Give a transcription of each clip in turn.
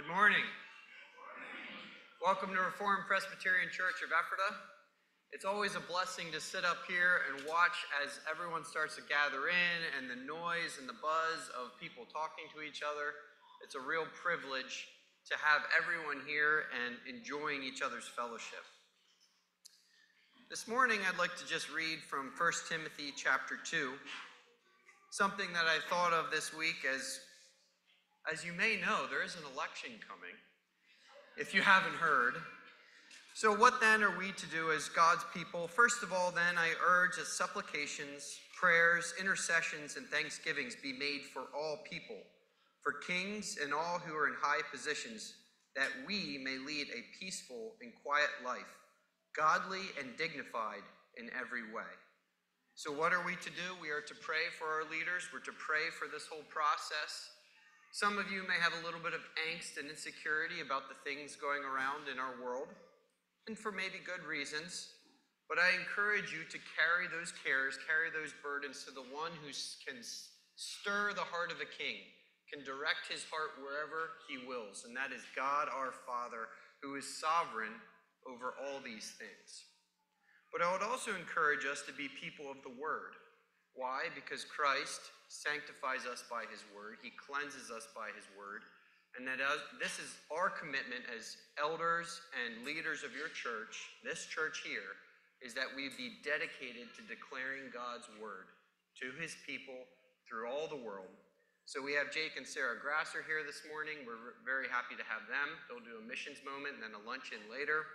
Good morning. Welcome to Reformed Presbyterian Church of Ephrata. It's always a blessing to sit up here and watch as everyone starts to gather in and the noise and the buzz of people talking to each other. It's a real privilege to have everyone here and enjoying each other's fellowship. This morning I'd like to just read from 1 Timothy chapter 2, something that I thought of this week as as you may know, there is an election coming, if you haven't heard. So, what then are we to do as God's people? First of all, then, I urge that supplications, prayers, intercessions, and thanksgivings be made for all people, for kings and all who are in high positions, that we may lead a peaceful and quiet life, godly and dignified in every way. So, what are we to do? We are to pray for our leaders, we're to pray for this whole process. Some of you may have a little bit of angst and insecurity about the things going around in our world, and for maybe good reasons. But I encourage you to carry those cares, carry those burdens to the one who can stir the heart of a king, can direct his heart wherever he wills, and that is God our Father, who is sovereign over all these things. But I would also encourage us to be people of the Word. Why? Because Christ sanctifies us by his word, he cleanses us by his word, and that as, this is our commitment as elders and leaders of your church, this church here, is that we be dedicated to declaring God's word to his people through all the world. So we have Jake and Sarah Grasser here this morning. We're very happy to have them. They'll do a missions moment and then a luncheon later.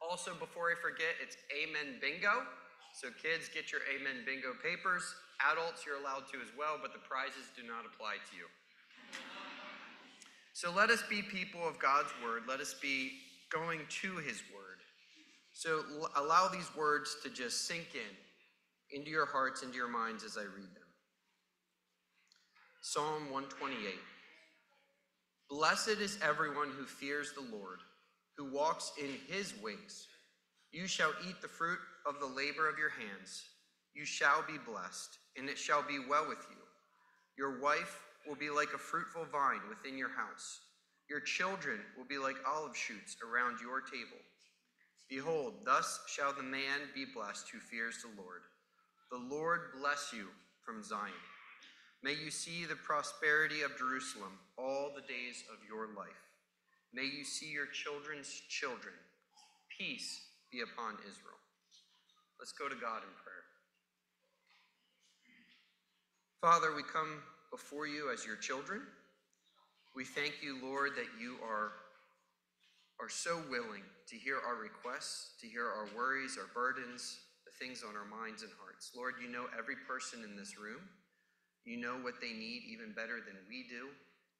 Also, before I forget, it's Amen Bingo. So kids, get your Amen Bingo papers. Adults, you're allowed to as well, but the prizes do not apply to you. So let us be people of God's word. Let us be going to his word. So allow these words to just sink in into your hearts, into your minds as I read them. Psalm 128. Blessed is everyone who fears the Lord, who walks in his ways. You shall eat the fruit of the labor of your hands. You shall be blessed and it shall be well with you. Your wife will be like a fruitful vine within your house. Your children will be like olive shoots around your table. Behold, thus shall the man be blessed who fears the Lord. The Lord bless you from Zion. May you see the prosperity of Jerusalem all the days of your life. May you see your children's children. Peace be upon Israel. Let's go to God in prayer. Father, we come before you as your children. We thank you, Lord, that you are, are so willing to hear our requests, to hear our worries, our burdens, the things on our minds and hearts. Lord, you know every person in this room. You know what they need even better than we do,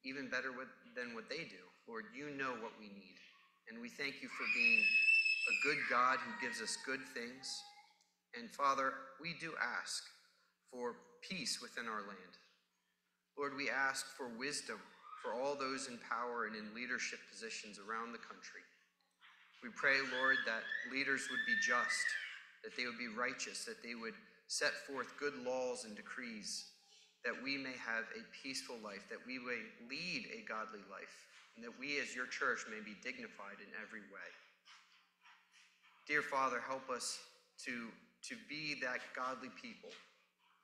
even better than what they do. Lord, you know what we need. And we thank you for being a good God who gives us good things. And Father, we do ask for peace within our land. Lord, we ask for wisdom for all those in power and in leadership positions around the country. We pray, Lord, that leaders would be just, that they would be righteous, that they would set forth good laws and decrees, that we may have a peaceful life, that we may lead a godly life, and that we as your church may be dignified in every way. Dear Father, help us to, to be that godly people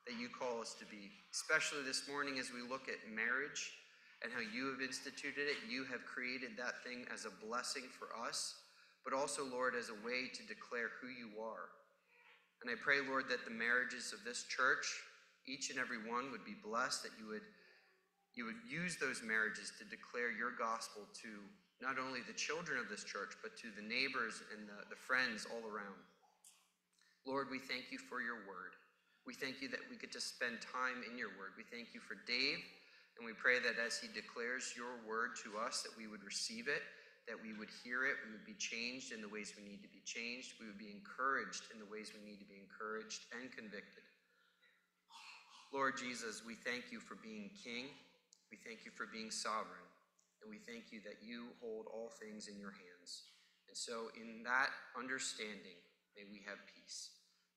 that you call us to be, especially this morning as we look at marriage and how you have instituted it. You have created that thing as a blessing for us, but also, Lord, as a way to declare who you are. And I pray, Lord, that the marriages of this church, each and every one, would be blessed, that you would, you would use those marriages to declare your gospel to not only the children of this church, but to the neighbors and the, the friends all around. Lord, we thank you for your word. We thank you that we get to spend time in your word. We thank you for Dave, and we pray that as he declares your word to us, that we would receive it, that we would hear it, we would be changed in the ways we need to be changed, we would be encouraged in the ways we need to be encouraged and convicted. Lord Jesus, we thank you for being king. We thank you for being sovereign. And we thank you that you hold all things in your hands. And so, in that understanding, may we have peace.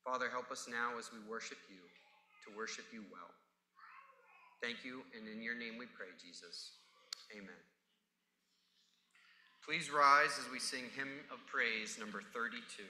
Father, help us now as we worship you to worship you well. Thank you, and in your name we pray, Jesus. Amen. Please rise as we sing Hymn of Praise number 32.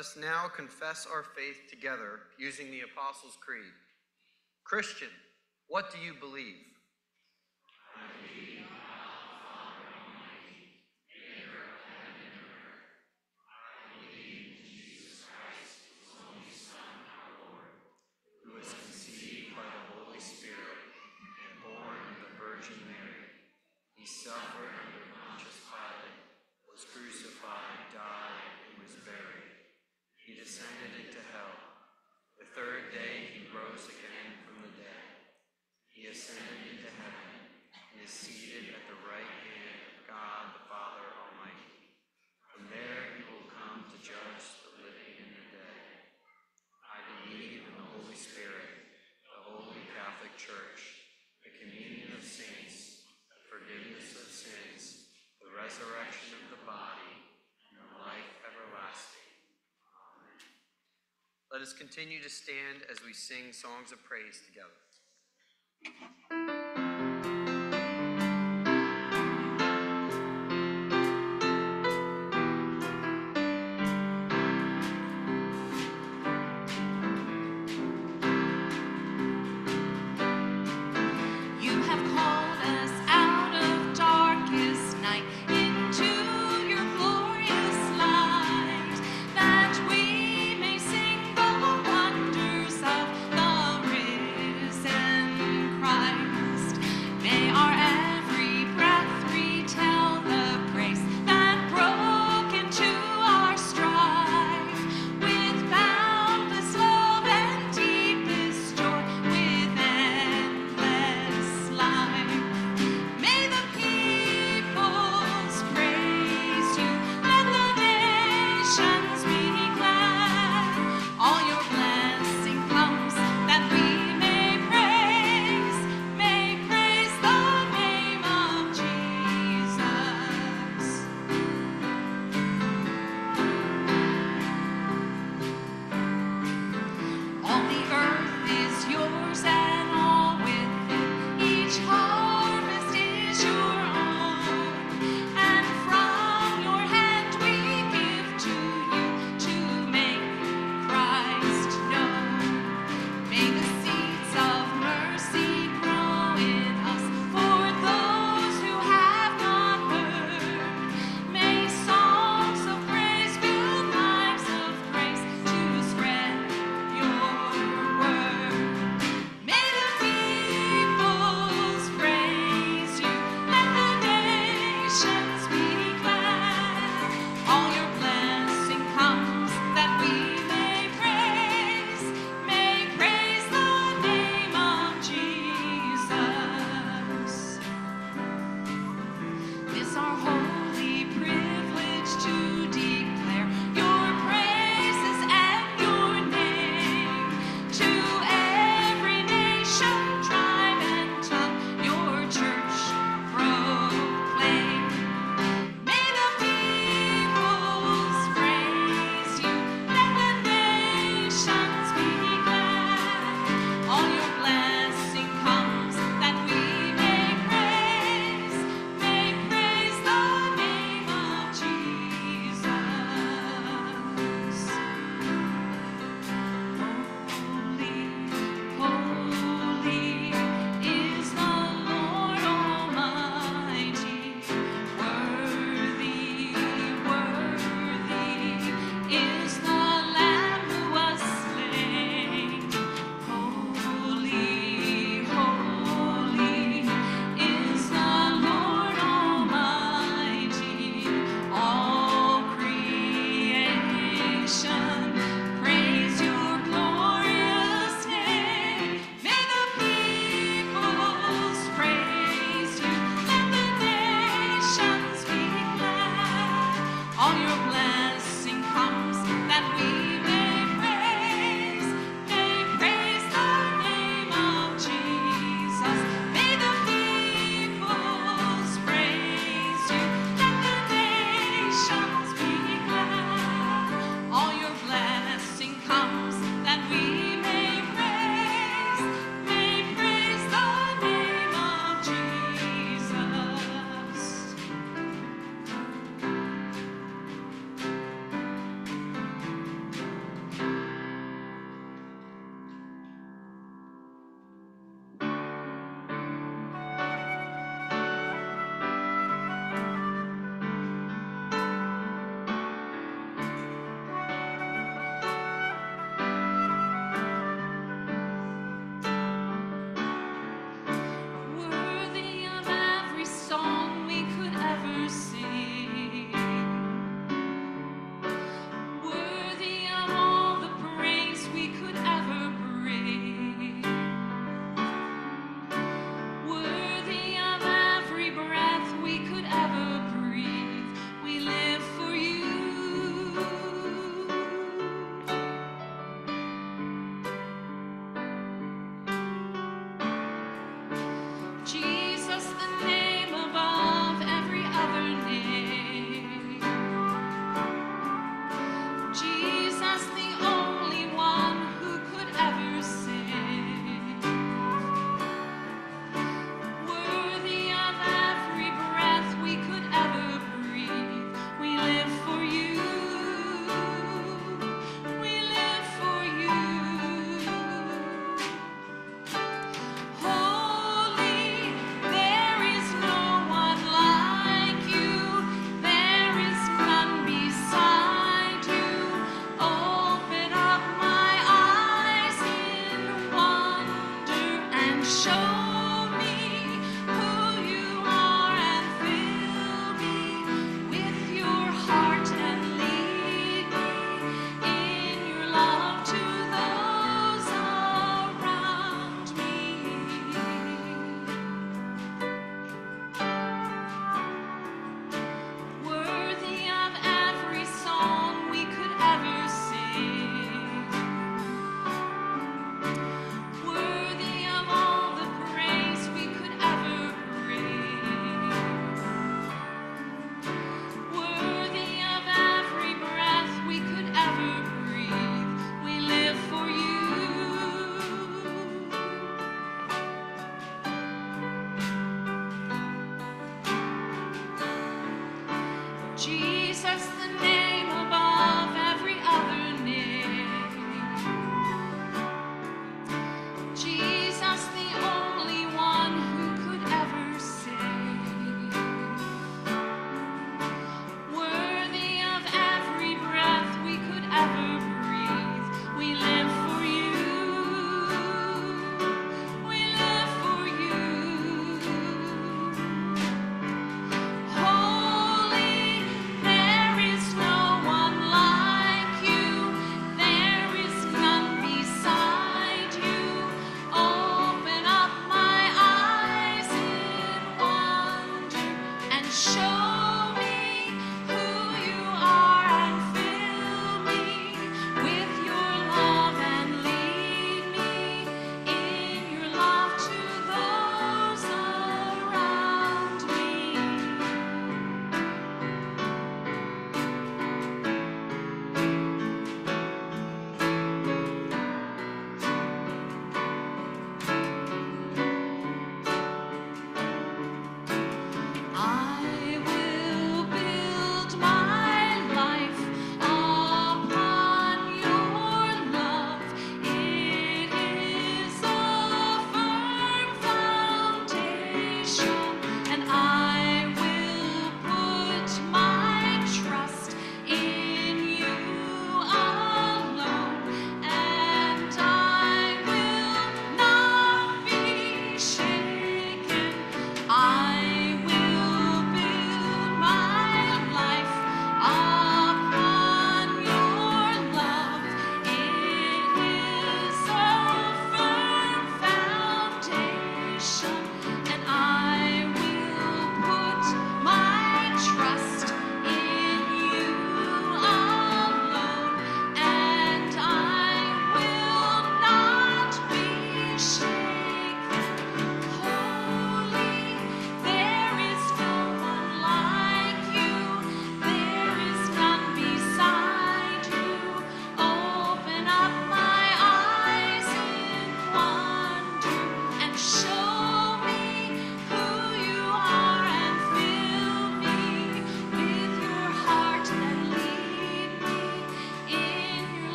us now confess our faith together using the Apostles' Creed. Christian, what do you believe? Let us continue to stand as we sing songs of praise together.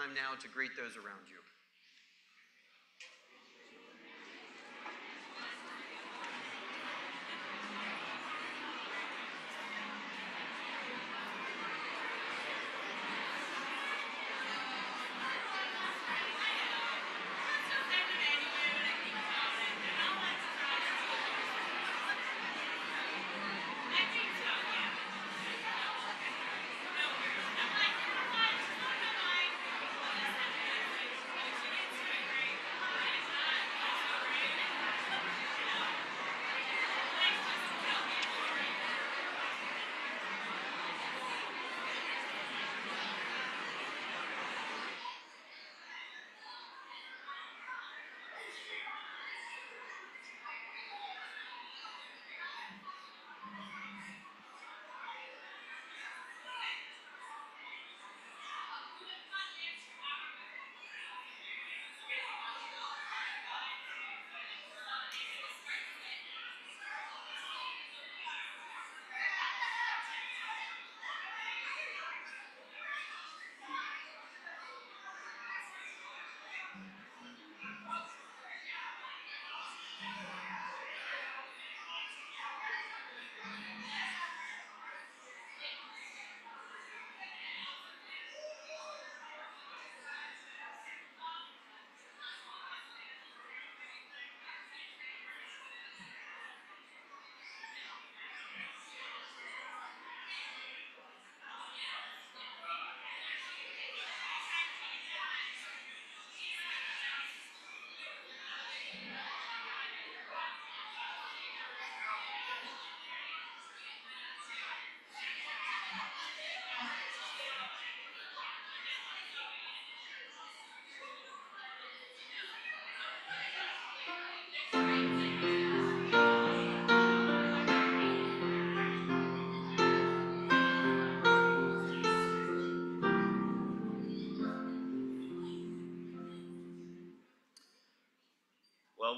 Time now to greet those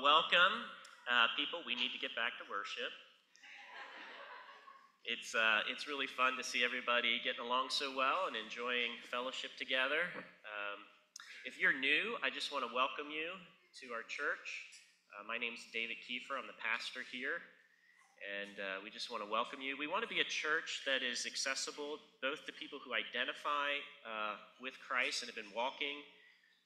welcome, uh, people. We need to get back to worship. It's, uh, it's really fun to see everybody getting along so well and enjoying fellowship together. Um, if you're new, I just want to welcome you to our church. Uh, my name's David Kieffer. I'm the pastor here. And uh, we just want to welcome you. We want to be a church that is accessible both to people who identify uh, with Christ and have been walking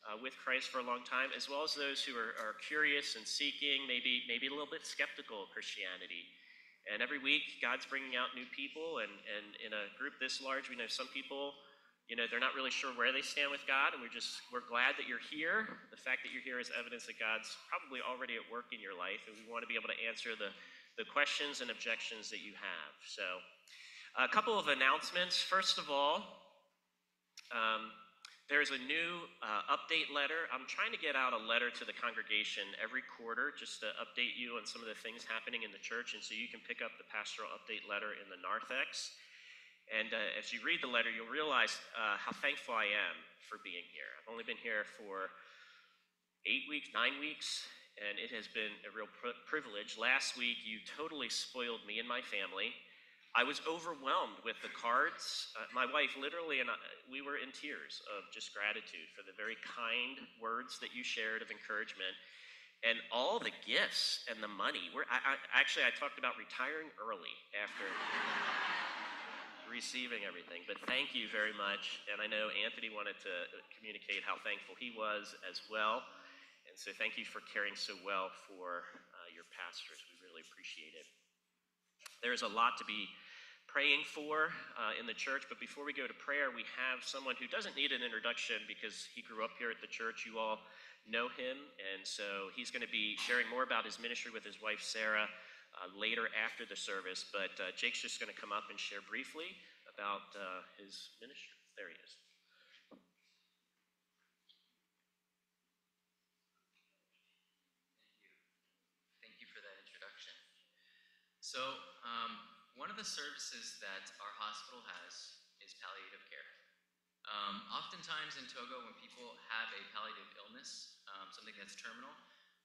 uh, with Christ for a long time, as well as those who are, are curious and seeking, maybe maybe a little bit skeptical of Christianity. And every week, God's bringing out new people, and, and in a group this large, we know some people, you know, they're not really sure where they stand with God, and we're just we're glad that you're here. The fact that you're here is evidence that God's probably already at work in your life, and we want to be able to answer the the questions and objections that you have. So, a couple of announcements. First of all. Um, there's a new uh, update letter. I'm trying to get out a letter to the congregation every quarter just to update you on some of the things happening in the church. And so you can pick up the pastoral update letter in the narthex. And uh, as you read the letter, you'll realize uh, how thankful I am for being here. I've only been here for eight weeks, nine weeks, and it has been a real pr- privilege. Last week, you totally spoiled me and my family. I was overwhelmed with the cards. Uh, my wife, literally, and I, we were in tears of just gratitude for the very kind words that you shared of encouragement, and all the gifts and the money. We're, I, I, actually, I talked about retiring early after receiving everything. But thank you very much, and I know Anthony wanted to communicate how thankful he was as well. And so, thank you for caring so well for uh, your pastors. We really appreciate it. There is a lot to be praying for uh, in the church. But before we go to prayer, we have someone who doesn't need an introduction because he grew up here at the church. You all know him. And so he's going to be sharing more about his ministry with his wife, Sarah, uh, later after the service. But uh, Jake's just going to come up and share briefly about uh, his ministry. There he is. Thank you for that introduction. So, um, one of the services that our hospital has is palliative care. Um, oftentimes in Togo, when people have a palliative illness, um, something that's terminal,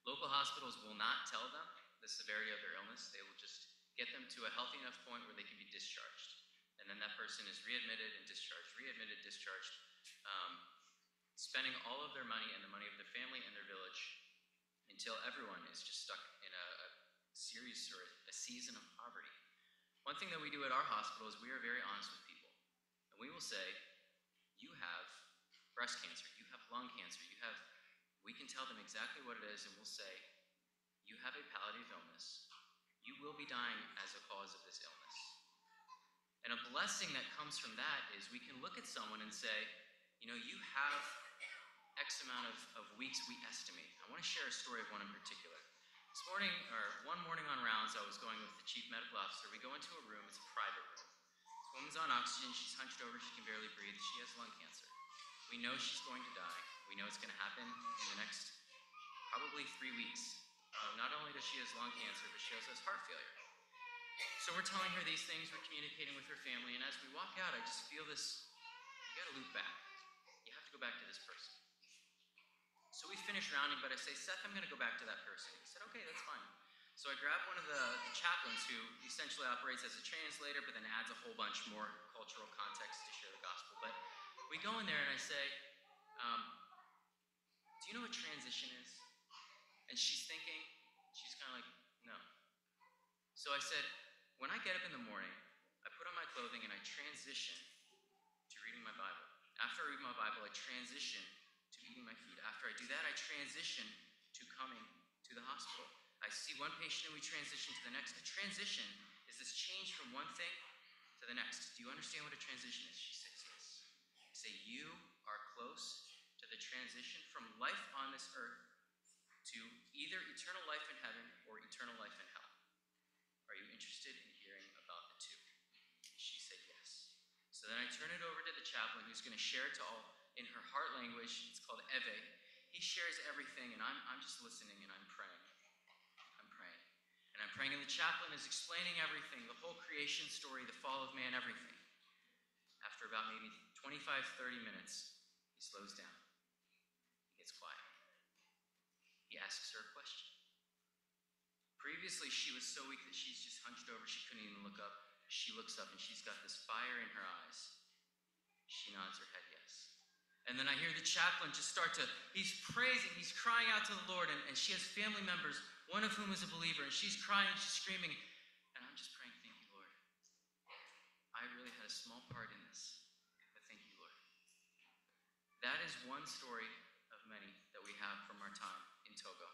local hospitals will not tell them the severity of their illness. They will just get them to a healthy enough point where they can be discharged. And then that person is readmitted and discharged, readmitted, discharged. Um, spending all of their money and the money of their family and their village until everyone is just stuck in a, a series or a season of poverty. One thing that we do at our hospital is we are very honest with people. And we will say, You have breast cancer, you have lung cancer, you have, we can tell them exactly what it is, and we'll say, You have a palliative illness. You will be dying as a cause of this illness. And a blessing that comes from that is we can look at someone and say, You know, you have X amount of, of weeks we estimate. I want to share a story of one in particular. This morning, or one morning on rounds, I was going with the chief medical officer. We go into a room, it's a private room. This woman's on oxygen, she's hunched over, she can barely breathe, she has lung cancer. We know she's going to die. We know it's going to happen in the next probably three weeks. Uh, not only does she have lung cancer, but she also has heart failure. So we're telling her these things, we're communicating with her family, and as we walk out, I just feel this you gotta loop back. You have to go back to this person. So we finish rounding, but I say, Seth, I'm gonna go back to that person. He said, okay, that's fine. So I grab one of the, chaplains who essentially operates as a translator, but then adds a whole bunch more cultural context to share the gospel. But we go in there and I say, um, do you know what transition is? And she's thinking, she's kind of like, no. So I said, when I get up in the morning, I put on my clothing and I transition to reading my Bible. After I read my Bible, I transition to my. After I do that, I transition to coming to the hospital. I see one patient and we transition to the next. A transition is this change from one thing to the next. Do you understand what a transition is? She says, yes. I say, you are close to the transition from life on this earth to either eternal life in heaven or eternal life in hell. Are you interested in hearing about the two? She said yes. So then I turn it over to the chaplain who's going to share it to all in her heart language. It's called Ewe. He shares everything, and I'm, I'm just listening and I'm praying. I'm praying. And I'm praying, and the chaplain is explaining everything the whole creation story, the fall of man, everything. After about maybe 25, 30 minutes, he slows down. He gets quiet. He asks her a question. Previously, she was so weak that she's just hunched over. She couldn't even look up. She looks up and she's got this fire in her eyes. She nods her head. And then I hear the chaplain just start to, he's praising, he's crying out to the Lord, and, and she has family members, one of whom is a believer, and she's crying, she's screaming. And I'm just praying, thank you, Lord. I really had a small part in this, but thank you, Lord. That is one story of many that we have from our time in Togo.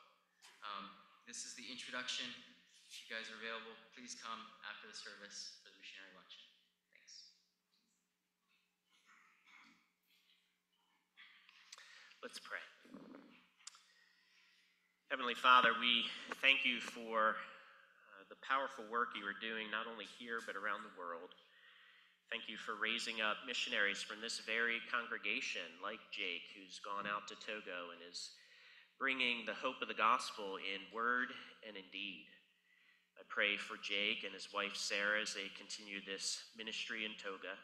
Um, this is the introduction. If you guys are available, please come after the service for the missionary luncheon. Thanks. Let's pray. Heavenly Father, we thank you for uh, the powerful work you are doing, not only here, but around the world. Thank you for raising up missionaries from this very congregation, like Jake, who's gone out to Togo and is bringing the hope of the gospel in word and in deed. I pray for Jake and his wife Sarah as they continue this ministry in Togo.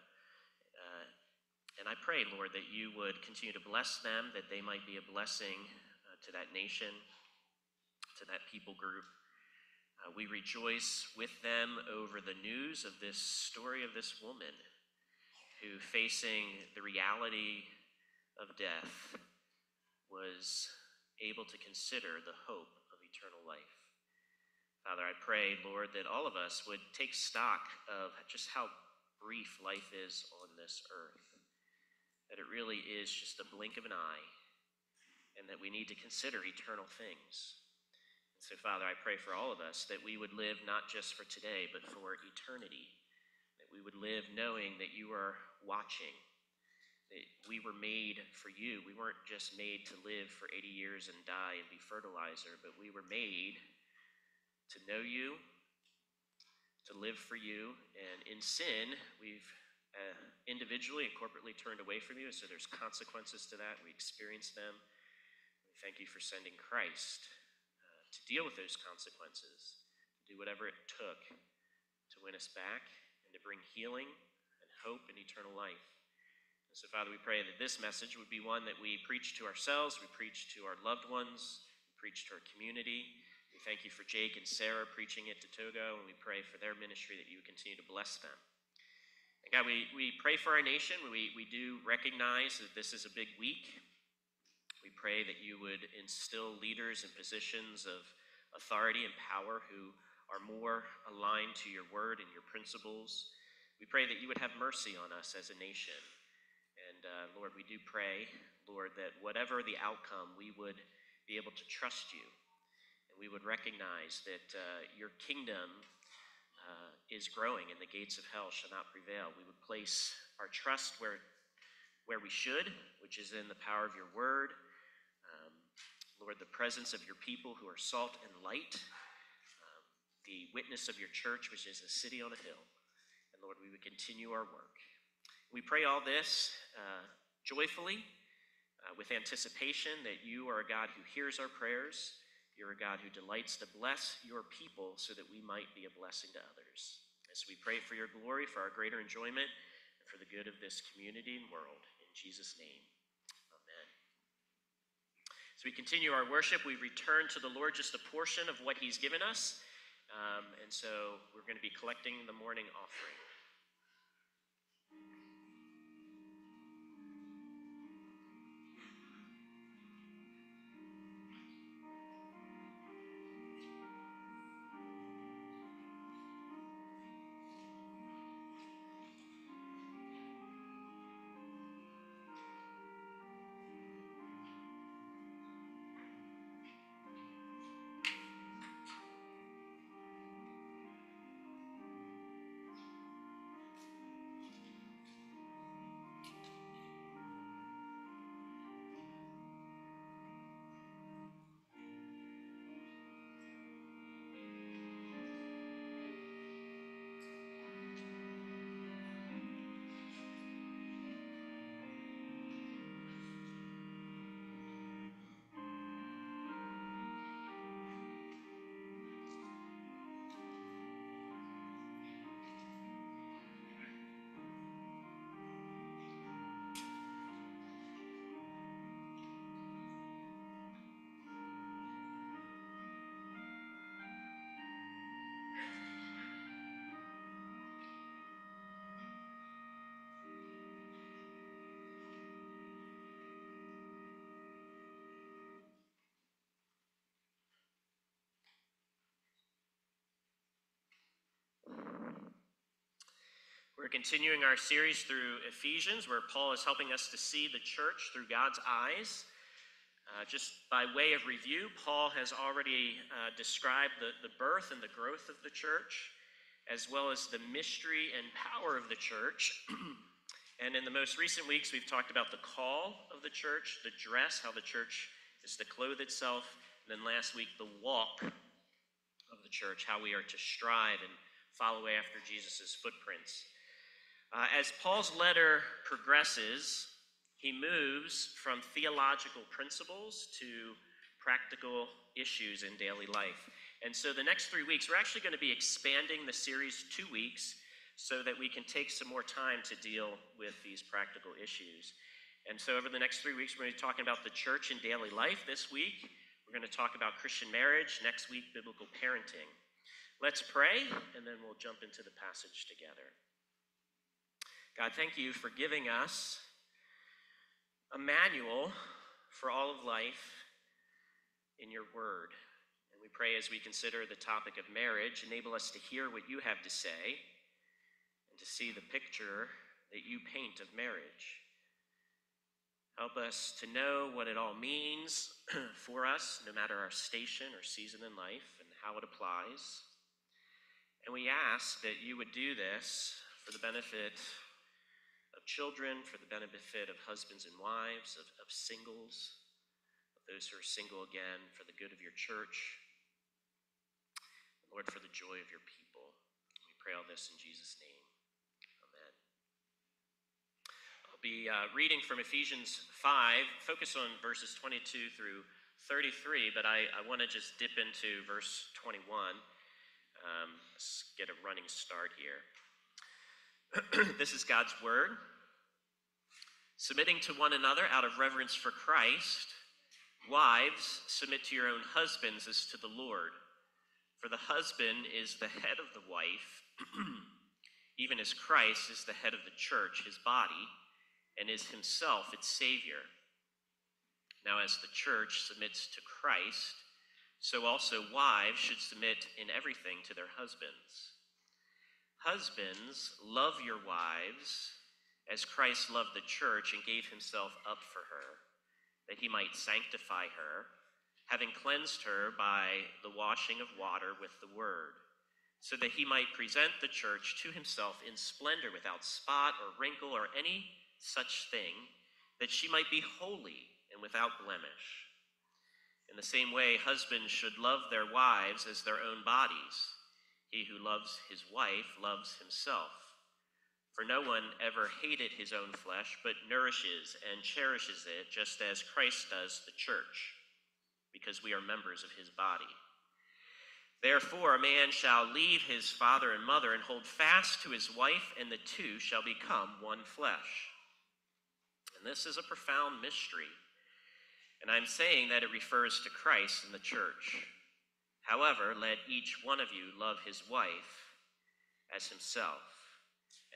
And I pray, Lord, that you would continue to bless them, that they might be a blessing uh, to that nation, to that people group. Uh, we rejoice with them over the news of this story of this woman who, facing the reality of death, was able to consider the hope of eternal life. Father, I pray, Lord, that all of us would take stock of just how brief life is on this earth, that it really is just the blink of an eye, and that we need to consider eternal things. And so, Father, I pray for all of us that we would live not just for today, but for eternity, that we would live knowing that you are watching. That we were made for you. We weren't just made to live for 80 years and die and be fertilizer, but we were made to know you, to live for you. And in sin, we've uh, individually and corporately turned away from you, so there's consequences to that. We experience them. We thank you for sending Christ uh, to deal with those consequences, to do whatever it took to win us back and to bring healing and hope and eternal life. And so, Father, we pray that this message would be one that we preach to ourselves, we preach to our loved ones, we preach to our community. We thank you for Jake and Sarah preaching it to Togo, and we pray for their ministry that you continue to bless them. God, we, we pray for our nation. We, we do recognize that this is a big week. We pray that you would instill leaders in positions of authority and power who are more aligned to your word and your principles. We pray that you would have mercy on us as a nation. And uh, Lord, we do pray, Lord, that whatever the outcome, we would be able to trust you. And we would recognize that uh, your kingdom uh, is growing and the gates of hell shall not prevail. We would place our trust where, where we should, which is in the power of your word. Um, Lord, the presence of your people who are salt and light, um, the witness of your church, which is a city on a hill. And Lord, we would continue our work. We pray all this uh, joyfully, uh, with anticipation that you are a God who hears our prayers. You're a God who delights to bless your people so that we might be a blessing to others. As we pray for your glory, for our greater enjoyment, and for the good of this community and world. In Jesus' name, amen. As we continue our worship, we return to the Lord just a portion of what he's given us. Um, and so we're going to be collecting the morning offering. We're continuing our series through Ephesians, where Paul is helping us to see the church through God's eyes. Uh, just by way of review, Paul has already uh, described the, the birth and the growth of the church, as well as the mystery and power of the church. and in the most recent weeks, we've talked about the call of the church, the dress, how the church is to clothe itself, and then last week, the walk of the church, how we are to strive and follow after Jesus' footprints. Uh, as Paul's letter progresses, he moves from theological principles to practical issues in daily life. And so the next three weeks, we're actually going to be expanding the series two weeks so that we can take some more time to deal with these practical issues. And so over the next three weeks, we're going to be talking about the church in daily life. This week, we're going to talk about Christian marriage. Next week, biblical parenting. Let's pray, and then we'll jump into the passage together. God, thank you for giving us a manual for all of life in your word. And we pray as we consider the topic of marriage, enable us to hear what you have to say and to see the picture that you paint of marriage. Help us to know what it all means for us, no matter our station or season in life, and how it applies. And we ask that you would do this for the benefit children, for the benefit of husbands and wives, of, of singles, of those who are single again, for the good of your church. Lord, for the joy of your people. We pray all this in Jesus' name. Amen. I'll be uh, reading from Ephesians 5, focus on verses 22 through 33, but I, I want to just dip into verse 21. Um, let's get a running start here. this is God's word submitting to one another out of reverence for Christ. Wives, submit to your own husbands as to the Lord. For the husband is the head of the wife, even as Christ is the head of the church, his body, and is himself its Savior. Now, as the church submits to Christ, so also wives should submit in everything to their husbands. Husbands, love your wives as Christ loved the church and gave himself up for her, that he might sanctify her, having cleansed her by the washing of water with the word, so that he might present the church to himself in splendor without spot or wrinkle or any such thing, that she might be holy and without blemish. In the same way, husbands should love their wives as their own bodies. He who loves his wife loves himself. For no one ever hated his own flesh, but nourishes and cherishes it, just as Christ does the church, because we are members of his body. Therefore, a man shall leave his father and mother and hold fast to his wife, and the two shall become one flesh. And this is a profound mystery. And I'm saying that it refers to Christ and the church. However, let each one of you love his wife as himself,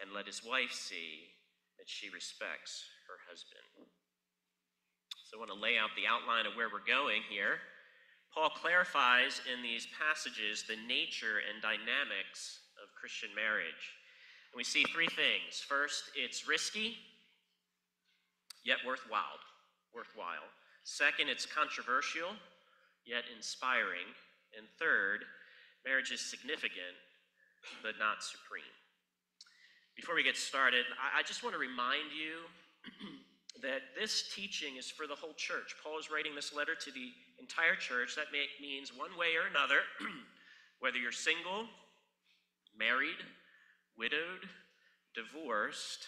and let his wife see that she respects her husband. So I want to lay out the outline of where we're going here. Paul clarifies in these passages the nature and dynamics of Christian marriage. And we see three things. First, it's risky, yet worthwhile. Worthwhile. Second, it's controversial, yet inspiring. And third, marriage is significant, but not supreme. Before we get started, I, just want to remind you that this teaching is for the whole church. Paul is writing this letter to the entire church. That may, means one way or another, whether you're single, married, widowed, divorced,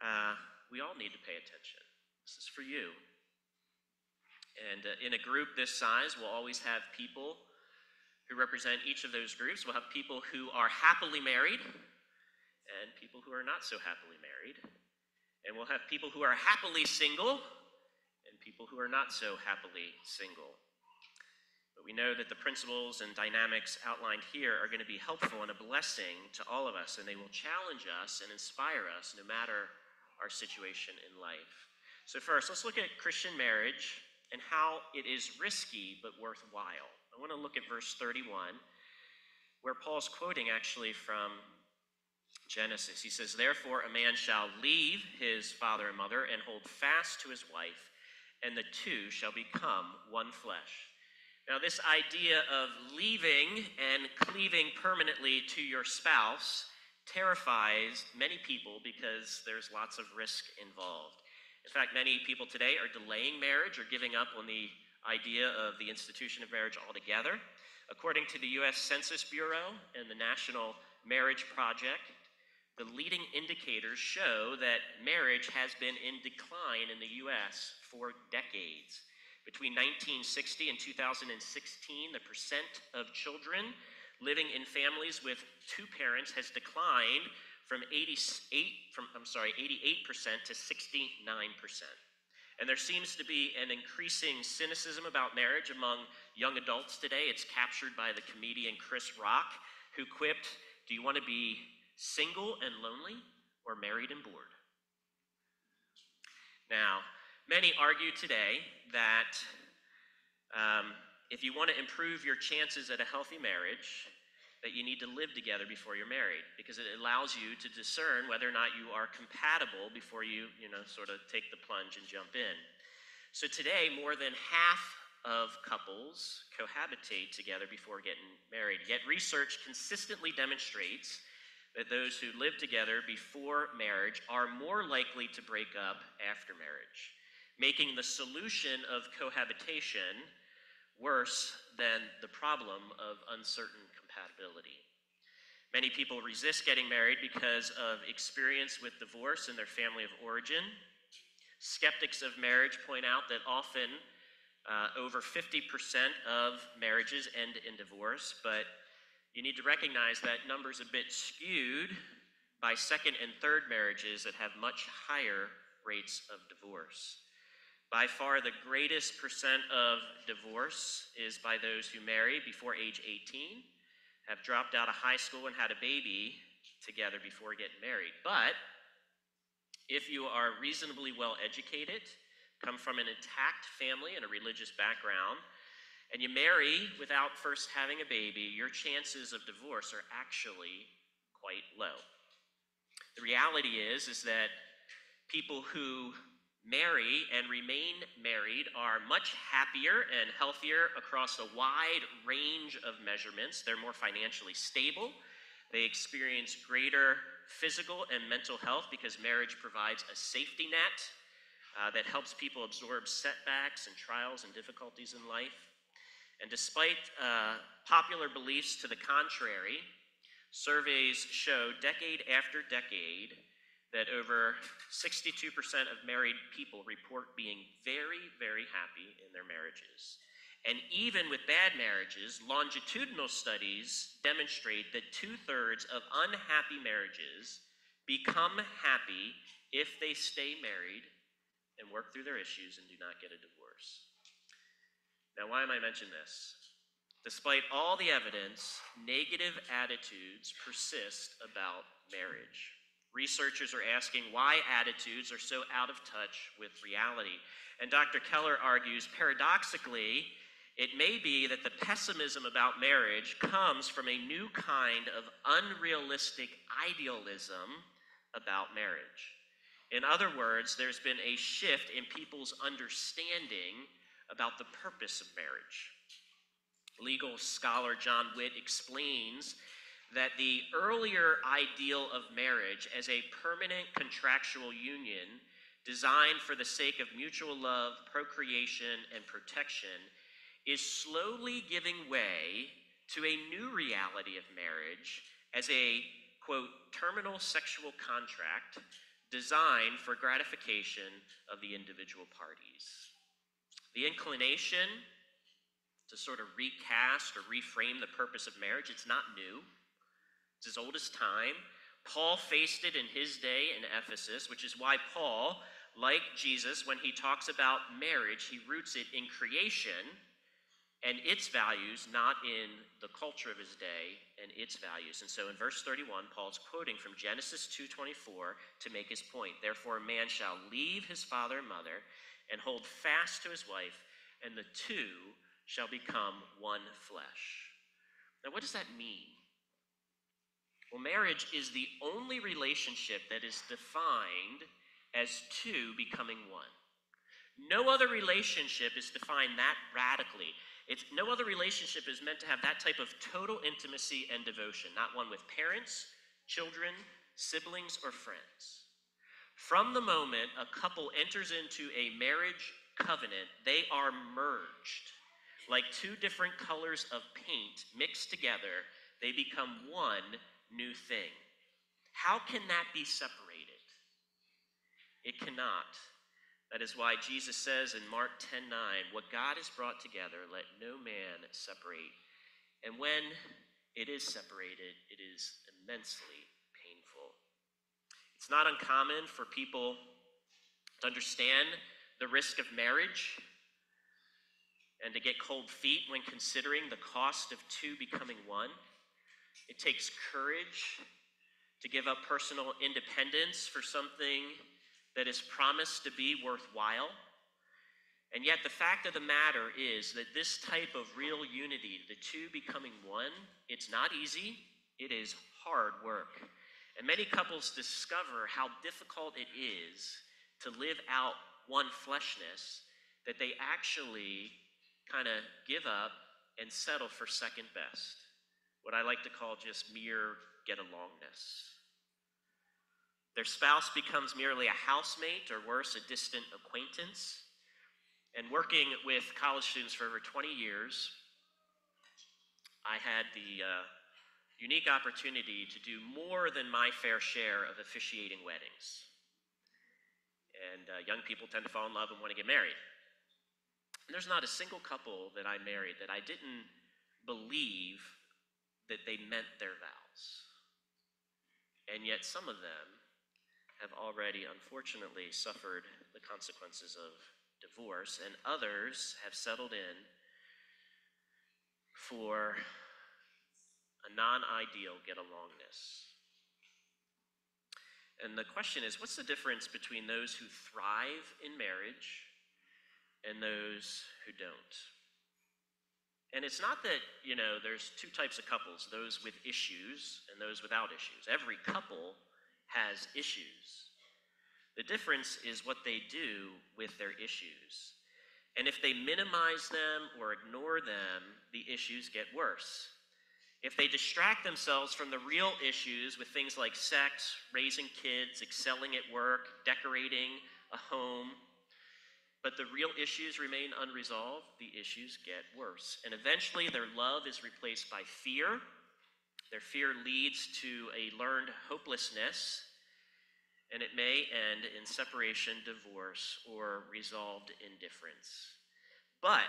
uh, we all need to pay attention. This is for you. And uh, in a group this size, we'll always have people who represent each of those groups. We'll have people who are happily married and people who are not so happily married. And we'll have people who are happily single and people who are not so happily single. But we know that the principles and dynamics outlined here are going to be helpful and a blessing to all of us, and they will challenge us and inspire us no matter our situation in life. So, first, let's look at Christian marriage and how it is risky but worthwhile. I want to look at verse 31, where Paul's quoting actually from Genesis. He says, Therefore, a man shall leave his father and mother and hold fast to his wife, and the two shall become one flesh. Now, this idea of leaving and cleaving permanently to your spouse terrifies many people because there's lots of risk involved. In fact, many people today are delaying marriage or giving up on the idea of the institution of marriage altogether. According to the U.S. Census Bureau and the National Marriage Project, the leading indicators show that marriage has been in decline in the U.S. for decades. Between 1960 and 2016, the percent of children living in families with two parents has declined from 88 from I'm sorry, 88% to 69%. And there seems to be an increasing cynicism about marriage among young adults today. It's captured by the comedian Chris Rock, who quipped, "Do you want to be single and lonely or married and bored?" Now, many argue today that um, if you want to improve your chances at a healthy marriage, that you need to live together before you're married because it allows you to discern whether or not you are compatible before you, you know, sort of take the plunge and jump in. So today, more than half of couples cohabitate together before getting married. Yet research consistently demonstrates that those who live together before marriage are more likely to break up after marriage, making the solution of cohabitation worse than the problem of uncertain compatibility. Many people resist getting married because of experience with divorce in their family of origin. Skeptics of marriage point out that often uh, over 50% of marriages end in divorce, but you need to recognize that number's a bit skewed by second and third marriages that have much higher rates of divorce. By far, the greatest percent of divorce is by those who marry before age 18 have dropped out of high school and had a baby together before getting married. But if you are reasonably well educated, come from an intact family and a religious background, and you marry without first having a baby, your chances of divorce are actually quite low. The reality is is that people who marry and remain married are much happier and healthier across a wide range of measurements. They're more financially stable. They experience greater physical and mental health because marriage provides a safety net uh, that helps people absorb setbacks and trials and difficulties in life. And despite uh, popular beliefs to the contrary, surveys show decade after decade that over 62% of married people report being very, very happy in their marriages. And even with bad marriages, longitudinal studies demonstrate that two thirds of unhappy marriages become happy if they stay married and work through their issues and do not get a divorce. Now, why am I mentioning this? Despite all the evidence, negative attitudes persist about marriage. Researchers are asking why attitudes are so out of touch with reality. And Dr. Keller argues paradoxically, it may be that the pessimism about marriage comes from a new kind of unrealistic idealism about marriage. In other words, there's been a shift in people's understanding about the purpose of marriage. Legal scholar John Witte explains that the earlier ideal of marriage as a permanent contractual union designed for the sake of mutual love, procreation, and protection is slowly giving way to a new reality of marriage as a, quote, terminal sexual contract designed for gratification of the individual parties. The inclination to sort of recast or reframe the purpose of marriage, it's not new. It's as old as time. Paul faced it in his day in Ephesus, which is why Paul, like Jesus, when he talks about marriage, he roots it in creation and its values, not in the culture of his day and its values. And so in verse 31, Paul's quoting from Genesis 2:24 to make his point. Therefore a man shall leave his father and mother and hold fast to his wife, and the two shall become one flesh. Now what does that mean? Well, marriage is the only relationship that is defined as two becoming one. No other relationship is defined that radically. It's, no other relationship is meant to have that type of total intimacy and devotion, not one with parents, children, siblings, or friends. From the moment a couple enters into a marriage covenant, they are merged. Like two different colors of paint mixed together, they become one new thing. How can that be separated? It cannot. That is why Jesus says in Mark 10 9, what God has brought together, let no man separate. And when it is separated, it is immensely. It's not uncommon for people to understand the risk of marriage and to get cold feet when considering the cost of two becoming one. It takes courage to give up personal independence for something that is promised to be worthwhile. And yet, the fact of the matter is that this type of real unity, the two becoming one, it's not easy, it is hard work. And many couples discover how difficult it is to live out one fleshness that they actually kind of give up and settle for second best. What I like to call just mere get alongness. Their spouse becomes merely a housemate or worse, a distant acquaintance. And working with college students for over 20 years, I had the uh, unique opportunity to do more than my fair share of officiating weddings. And uh, young people tend to fall in love and want to get married. And there's not a single couple that I married that I didn't believe that they meant their vows. And yet, some of them have already, unfortunately, suffered the consequences of divorce, and others have settled in for a non ideal get alongness. And the question is what's the difference between those who thrive in marriage and those who don't. And it's not that, you know, there's two types of couples those with issues and those without issues. Every couple has issues. The difference is what they do with their issues. And if they minimize them or ignore them, the issues get worse. If they distract themselves from the real issues with things like sex, raising kids, excelling at work, decorating a home, but the real issues remain unresolved, the issues get worse. And eventually, their love is replaced by fear. Their fear leads to a learned hopelessness, and it may end in separation, divorce, or resolved indifference. But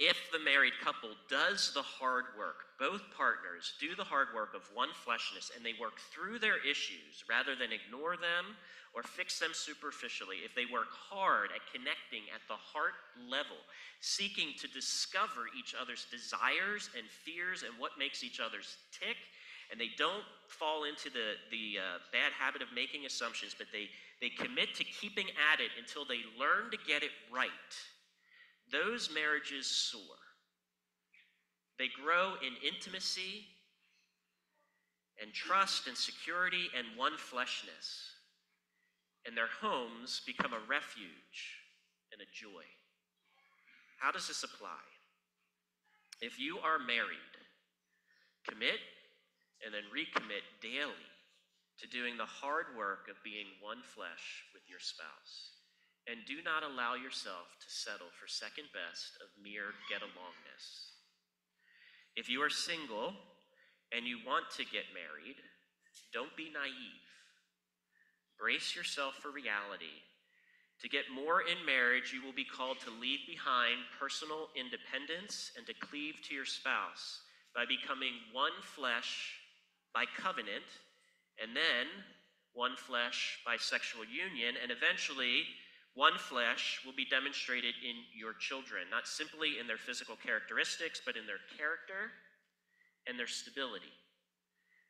if the married couple does the hard work, both partners do the hard work of one fleshness, and they work through their issues rather than ignore them or fix them superficially, if they work hard at connecting at the heart level, seeking to discover each other's desires and fears and what makes each other's tick, and they don't fall into the, the uh, bad habit of making assumptions, but they, they commit to keeping at it until they learn to get it right, those marriages soar. They grow in intimacy and trust and security and one fleshness and their homes become a refuge and a joy. How does this apply? If you are married, commit and then recommit daily to doing the hard work of being one flesh with your spouse. And do not allow yourself to settle for second best of mere get alongness. If you are single and you want to get married, don't be naive. Brace yourself for reality. To get more in marriage, you will be called to leave behind personal independence and to cleave to your spouse by becoming one flesh by covenant, and then one flesh by sexual union, and eventually one flesh will be demonstrated in your children, not simply in their physical characteristics, but in their character and their stability.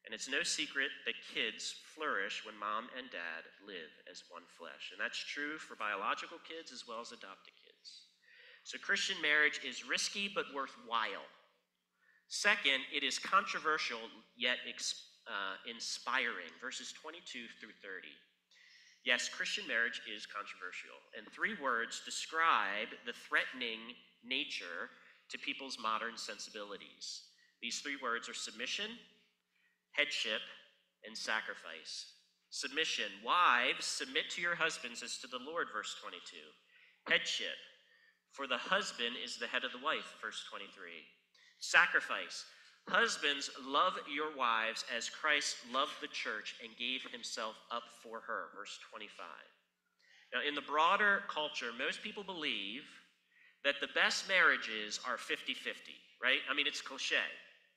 And it's no secret that kids flourish when mom and dad live as one flesh. And that's true for biological kids as well as adopted kids. So Christian marriage is risky but worthwhile. Second, it is controversial yet uh, inspiring. Verses 22 through 30. Yes, Christian marriage is controversial. And three words describe the threatening nature to people's modern sensibilities. These three words are submission, headship, and sacrifice. Submission. Wives, submit to your husbands as to the Lord, verse 22. Headship. For the husband is the head of the wife, verse 23. Sacrifice. Husbands, love your wives as Christ loved the church and gave himself up for her, verse 25. Now, in the broader culture, most people believe that the best marriages are 50 50, right? I mean, it's cliche.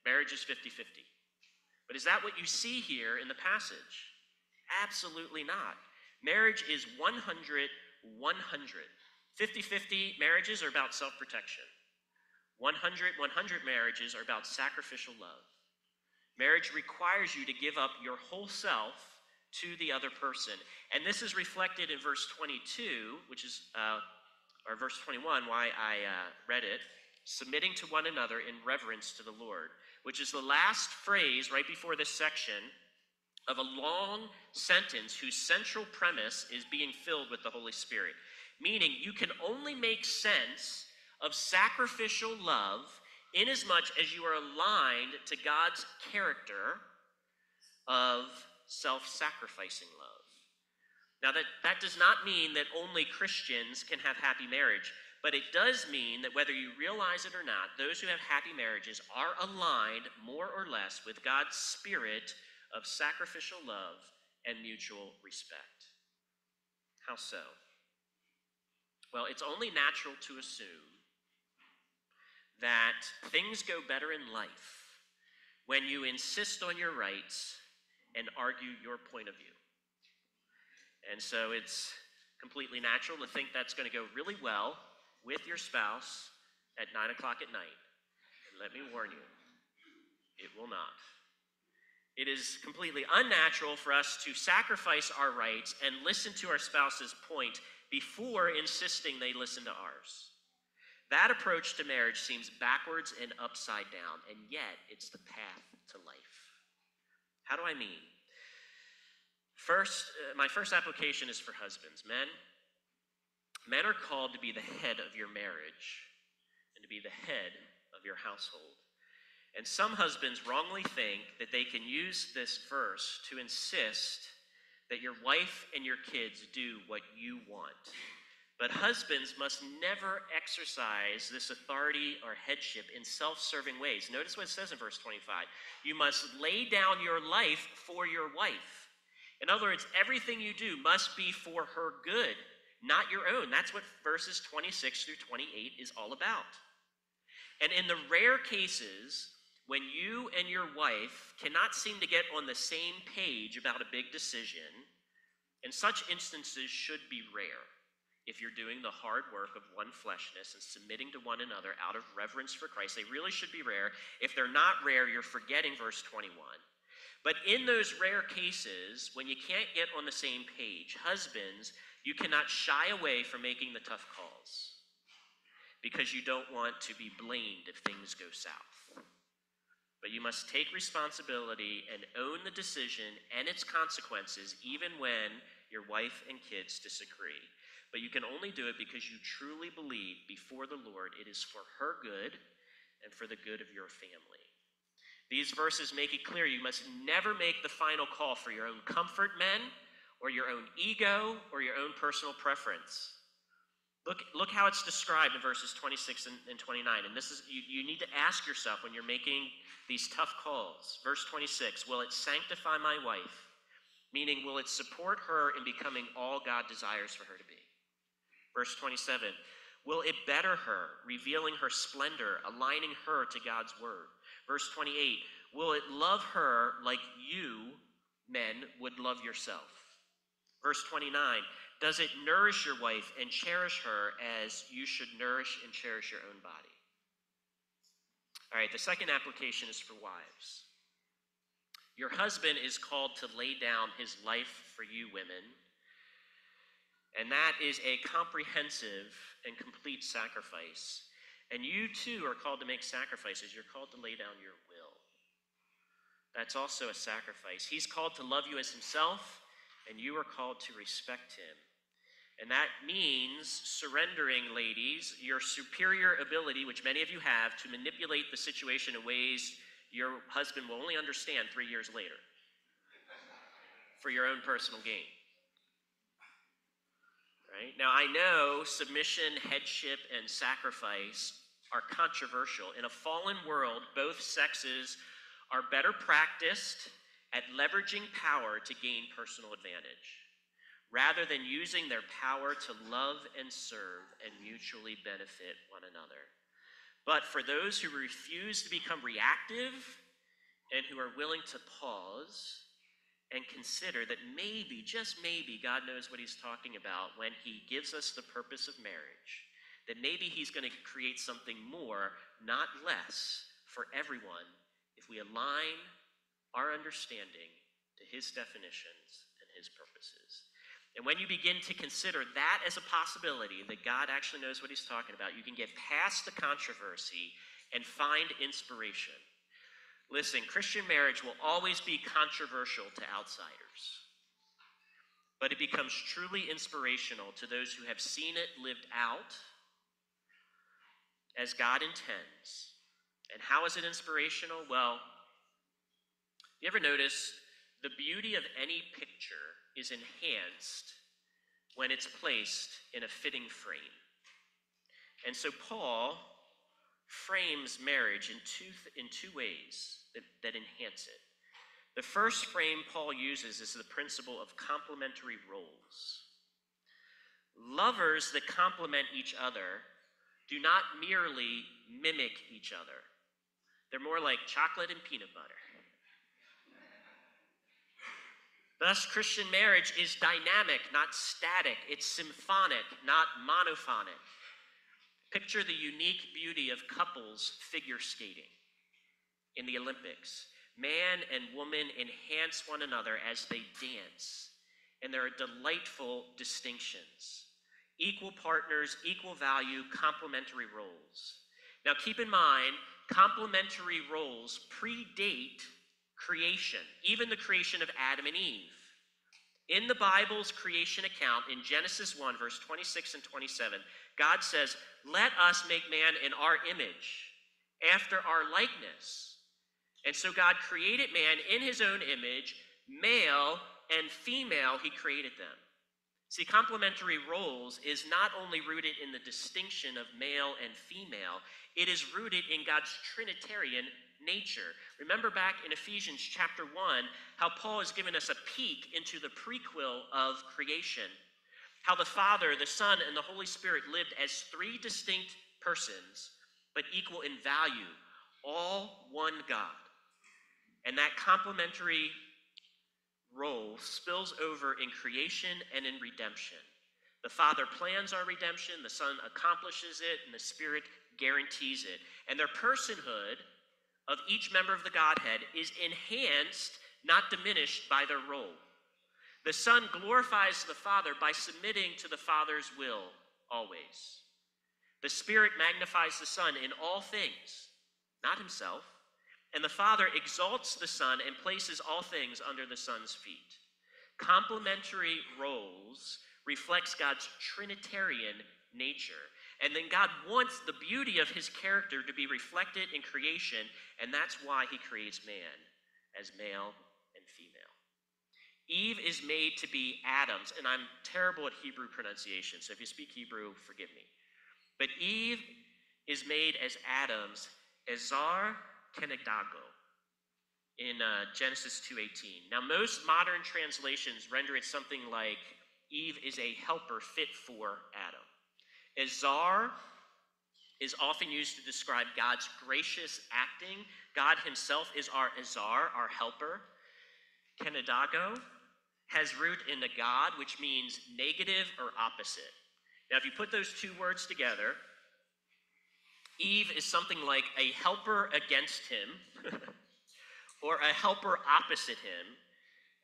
Marriage is 50 50. But is that what you see here in the passage? Absolutely not. Marriage is 100 100. 50 50 marriages are about self protection. 100 100 marriages are about sacrificial love. Marriage requires you to give up your whole self to the other person. And this is reflected in verse 22, which is, uh, or verse 21, why I uh, read it submitting to one another in reverence to the Lord which is the last phrase right before this section of a long sentence whose central premise is being filled with the Holy Spirit. Meaning, you can only make sense of sacrificial love inasmuch as you are aligned to God's character of self sacrificing love. Now, that, that does not mean that only Christians can have happy marriage. But it does mean that whether you realize it or not, those who have happy marriages are aligned more or less with God's spirit of sacrificial love and mutual respect. How so? Well, it's only natural to assume that things go better in life when you insist on your rights and argue your point of view. And so it's completely natural to think that's going to go really well with your spouse at 9 o'clock at night. Let me warn you, it will not. It is completely unnatural for us to sacrifice our rights and listen to our spouse's point before insisting they listen to ours. That approach to marriage seems backwards and upside down, and yet it's the path to life. How do I mean? First, uh, my first application is for husbands. Men, men are called to be the head of your marriage and to be the head of your household. And some husbands wrongly think that they can use this verse to insist that your wife and your kids do what you want. But husbands must never exercise this authority or headship in self serving ways. Notice what it says in verse 25 you must lay down your life for your wife. In other words, everything you do must be for her good, not your own. That's what verses 26 through 28 is all about. And in the rare cases when you and your wife cannot seem to get on the same page about a big decision, and such instances should be rare if you're doing the hard work of one fleshness and submitting to one another out of reverence for Christ. They really should be rare. If they're not rare, you're forgetting verse 21. But in those rare cases, when you can't get on the same page, husbands, you cannot shy away from making the tough calls because you don't want to be blamed if things go south. But you must take responsibility and own the decision and its consequences, even when your wife and kids disagree. But you can only do it because you truly believe before the Lord it is for her good and for the good of your family. These verses make it clear you must never make the final call for your own comfort, men, or your own ego, or your own personal preference. Look, look how it's described in verses 26 and, and 29. And this is you, you need to ask yourself when you're making these tough calls. Verse 26, will it sanctify my wife? Meaning, will it support her in becoming all God desires for her to be? Verse 27, will it better her, revealing her splendor, aligning her to God's word? Verse 28, will it love her like you, men, would love yourself? Verse 29, does it nourish your wife and cherish her as you should nourish and cherish your own body? All right, the second application is for wives. Your husband is called to lay down his life for you, women, and that is a comprehensive and complete sacrifice. And you too are called to make sacrifices. You're called to lay down your will. That's also a sacrifice. He's called to love you as himself, and you are called to respect him. And that means surrendering, ladies, your superior ability, which many of you have, to manipulate the situation in ways your husband will only understand three years later for your own personal gain. Right? Now, I know submission, headship, and sacrifice are controversial. In a fallen world, both sexes are better practiced at leveraging power to gain personal advantage rather than using their power to love and serve and mutually benefit one another. But for those who refuse to become reactive and who are willing to pause and consider that maybe, just maybe, God knows what He's talking about when He gives us the purpose of marriage, that maybe He's going to create something more, not less, for everyone if we align our understanding to His definitions and His purposes. And when you begin to consider that as a possibility, that God actually knows what he's talking about, you can get past the controversy and find inspiration. Listen, Christian marriage will always be controversial to outsiders, but it becomes truly inspirational to those who have seen it lived out as God intends. And how is it inspirational? Well, you ever notice the beauty of any picture is enhanced when it's placed in a fitting frame. And so Paul frames marriage in two, in two ways that, that enhance it. The first frame Paul uses is the principle of complementary roles. Lovers that complement each other do not merely mimic each other, they're more like chocolate and peanut butter. Thus, Christian marriage is dynamic, not static. It's symphonic, not monophonic. Picture the unique beauty of couples figure skating in the Olympics. Man and woman enhance one another as they dance, and there are delightful distinctions. equal partners, equal value, complementary roles. Now, keep in mind, complementary roles predate creation, even the creation of Adam and Eve. In the Bible's creation account, in Genesis 1, verse 26 and 27, God says, Let us make man in our image, after our likeness. And so God created man in his own image, male and female, he created them. See, complementary roles is not only rooted in the distinction of male and female, it is rooted in God's Trinitarian nature. Remember back in Ephesians chapter 1 how Paul has given us a peek into the prequel of creation. How the Father, the Son, and the Holy Spirit lived as three distinct persons, but equal in value, all one God. And that complementary role spills over in creation and in redemption. The Father plans our redemption, the Son accomplishes it, and the Spirit guarantees it. And their personhood of each member of the Godhead is enhanced, not diminished, by their role. The Son glorifies the Father by submitting to the Father's will always. The Spirit magnifies the Son in all things, not himself. And the Father exalts the Son and places all things under the Son's feet. Complementary roles reflects God's Trinitarian nature. And then God wants the beauty of his character to be reflected in creation, and that's why he creates man as male. Eve is made to be Adam's, and I'm terrible at Hebrew pronunciation, so if you speak Hebrew, forgive me. But Eve is made as Adam's, Ezar Kenegdago in uh, Genesis 2:18. Now, most modern translations render it something like Eve is a helper fit for Adam. Ezar is often used to describe God's gracious acting. God Himself is our Ezar, our helper. Kenadago has root in the God, which means negative or opposite. Now, if you put those two words together, Eve is something like a helper against him or a helper opposite him,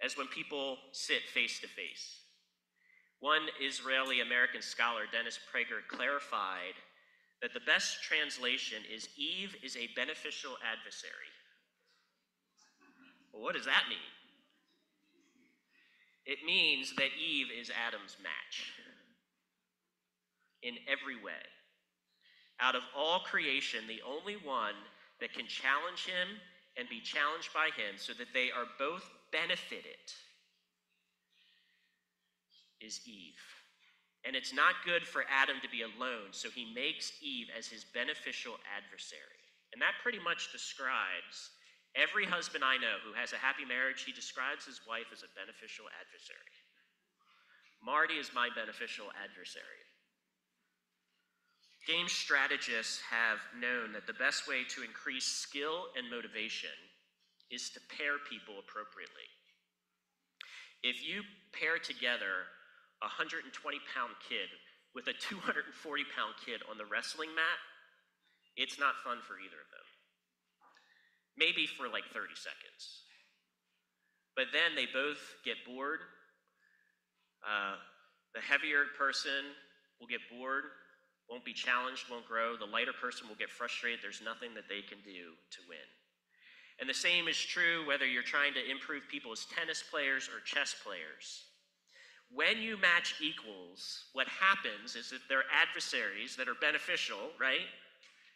as when people sit face to face. One Israeli American scholar, Dennis Prager, clarified that the best translation is Eve is a beneficial adversary. Well, what does that mean? It means that Eve is Adam's match in every way. Out of all creation, the only one that can challenge him and be challenged by him so that they are both benefited is Eve. And it's not good for Adam to be alone, so he makes Eve as his beneficial adversary. And that pretty much describes every husband I know who has a happy marriage, he describes his wife as a beneficial adversary. Marty is my beneficial adversary. Game strategists have known that the best way to increase skill and motivation is to pair people appropriately. If you pair together a 120 pound kid with a 240 pound kid on the wrestling mat, it's not fun for either of them. Maybe for like 30 seconds. But then they both get bored. Uh, the heavier person will get bored won't be challenged, won't grow. The lighter person will get frustrated. There's nothing that they can do to win. And the same is true whether you're trying to improve people as tennis players or chess players. When you match equals, what happens is that they're adversaries that are beneficial, right?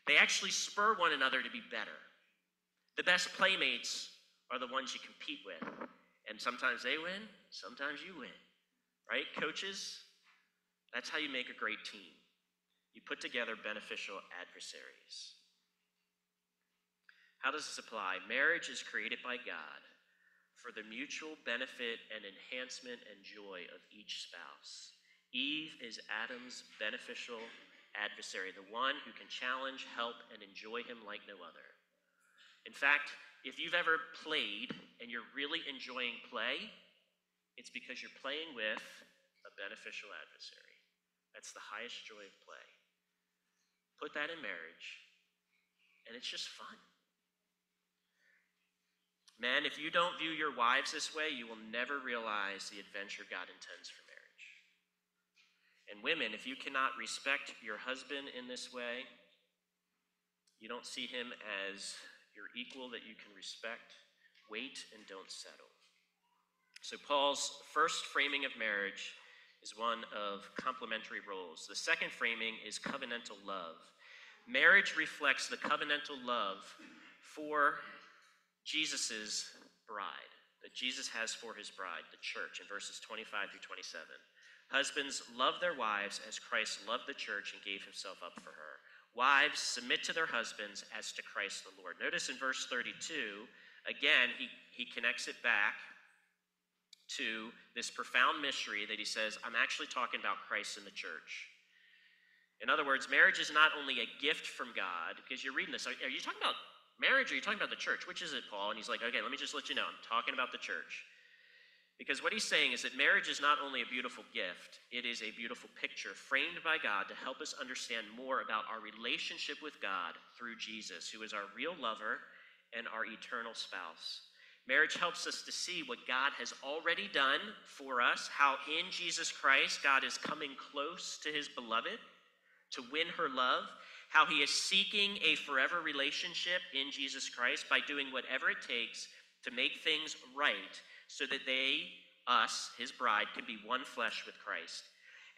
They actually spur one another to be better. The best playmates are the ones you compete with. And sometimes they win, sometimes you win. Right? Coaches, that's how you make a great team. You put together beneficial adversaries. How does this apply? Marriage is created by God for the mutual benefit and enhancement and joy of each spouse. Eve is Adam's beneficial adversary, the one who can challenge, help, and enjoy him like no other. In fact, if you've ever played and you're really enjoying play, it's because you're playing with a beneficial adversary. That's the highest joy of play. Put that in marriage, and it's just fun. Men, if you don't view your wives this way, you will never realize the adventure God intends for marriage. And women, if you cannot respect your husband in this way, you don't see him as your equal that you can respect, wait and don't settle. So, Paul's first framing of marriage is one of complementary roles. The second framing is covenantal love. Marriage reflects the covenantal love for Jesus' bride, that Jesus has for his bride, the church, in verses 25 through 27. Husbands, love their wives as Christ loved the church and gave himself up for her. Wives, submit to their husbands as to Christ the Lord. Notice in verse 32, again, he, he connects it back to this profound mystery that he says, I'm actually talking about Christ and the church. In other words, marriage is not only a gift from God, because you're reading this, are, are you talking about marriage or are you talking about the church? Which is it, Paul? And he's like, okay, let me just let you know, I'm talking about the church. Because what he's saying is that marriage is not only a beautiful gift, it is a beautiful picture framed by God to help us understand more about our relationship with God through Jesus, who is our real lover and our eternal spouse. Marriage helps us to see what God has already done for us, how in Jesus Christ God is coming close to his beloved to win her love, how he is seeking a forever relationship in Jesus Christ by doing whatever it takes to make things right so that they, us, his bride, can be one flesh with Christ.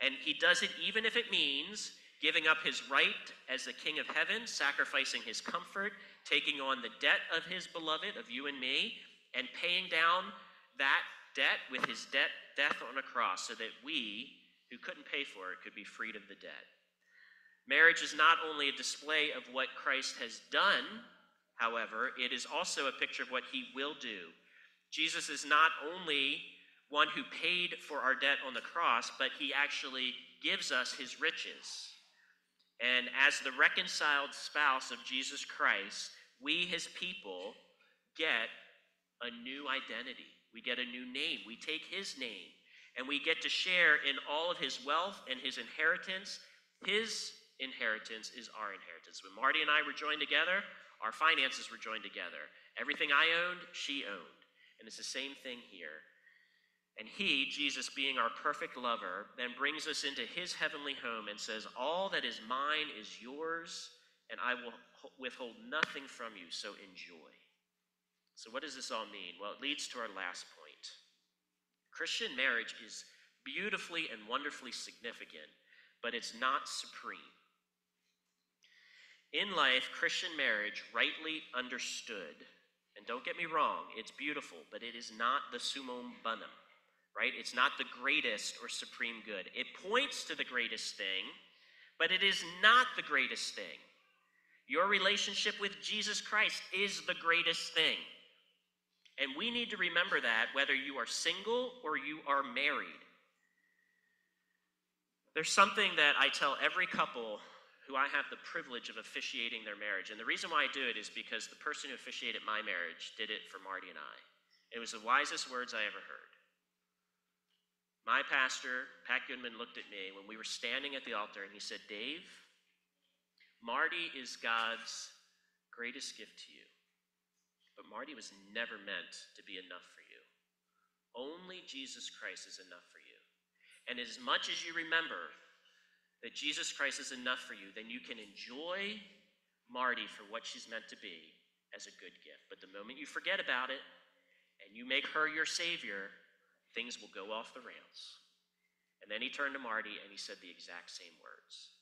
And he does it even if it means giving up his right as the King of heaven, sacrificing his comfort, taking on the debt of his beloved, of you and me, and paying down that debt with his debt, death on a cross so that we, who couldn't pay for it, could be freed of the debt. Marriage is not only a display of what Christ has done, however, it is also a picture of what he will do. Jesus is not only one who paid for our debt on the cross, but he actually gives us his riches. And as the reconciled spouse of Jesus Christ, we, his people, get a new identity. We get a new name. We take his name and we get to share in all of his wealth and his inheritance. His inheritance is our inheritance. When Marty and I were joined together, our finances were joined together. Everything I owned, she owned. And it's the same thing here. And he, Jesus being our perfect lover, then brings us into his heavenly home and says, All that is mine is yours, and I will withhold nothing from you, so enjoy. So, what does this all mean? Well, it leads to our last point. Christian marriage is beautifully and wonderfully significant, but it's not supreme. In life, Christian marriage, rightly understood, and don't get me wrong, it's beautiful, but it is not the summum bonum, right? It's not the greatest or supreme good. It points to the greatest thing, but it is not the greatest thing. Your relationship with Jesus Christ is the greatest thing. And we need to remember that whether you are single or you are married. There's something that I tell every couple who I have the privilege of officiating their marriage. And the reason why I do it is because the person who officiated my marriage did it for Marty and I. It was the wisest words I ever heard. My pastor, Pat Goodman, looked at me when we were standing at the altar and he said, Dave, Marty is God's greatest gift to you. But Marty was never meant to be enough for you. Only Jesus Christ is enough for you. And as much as you remember that Jesus Christ is enough for you, then you can enjoy Marty for what she's meant to be as a good gift. But the moment you forget about it and you make her your Savior, things will go off the rails. And then he turned to Marty and he said the exact same words.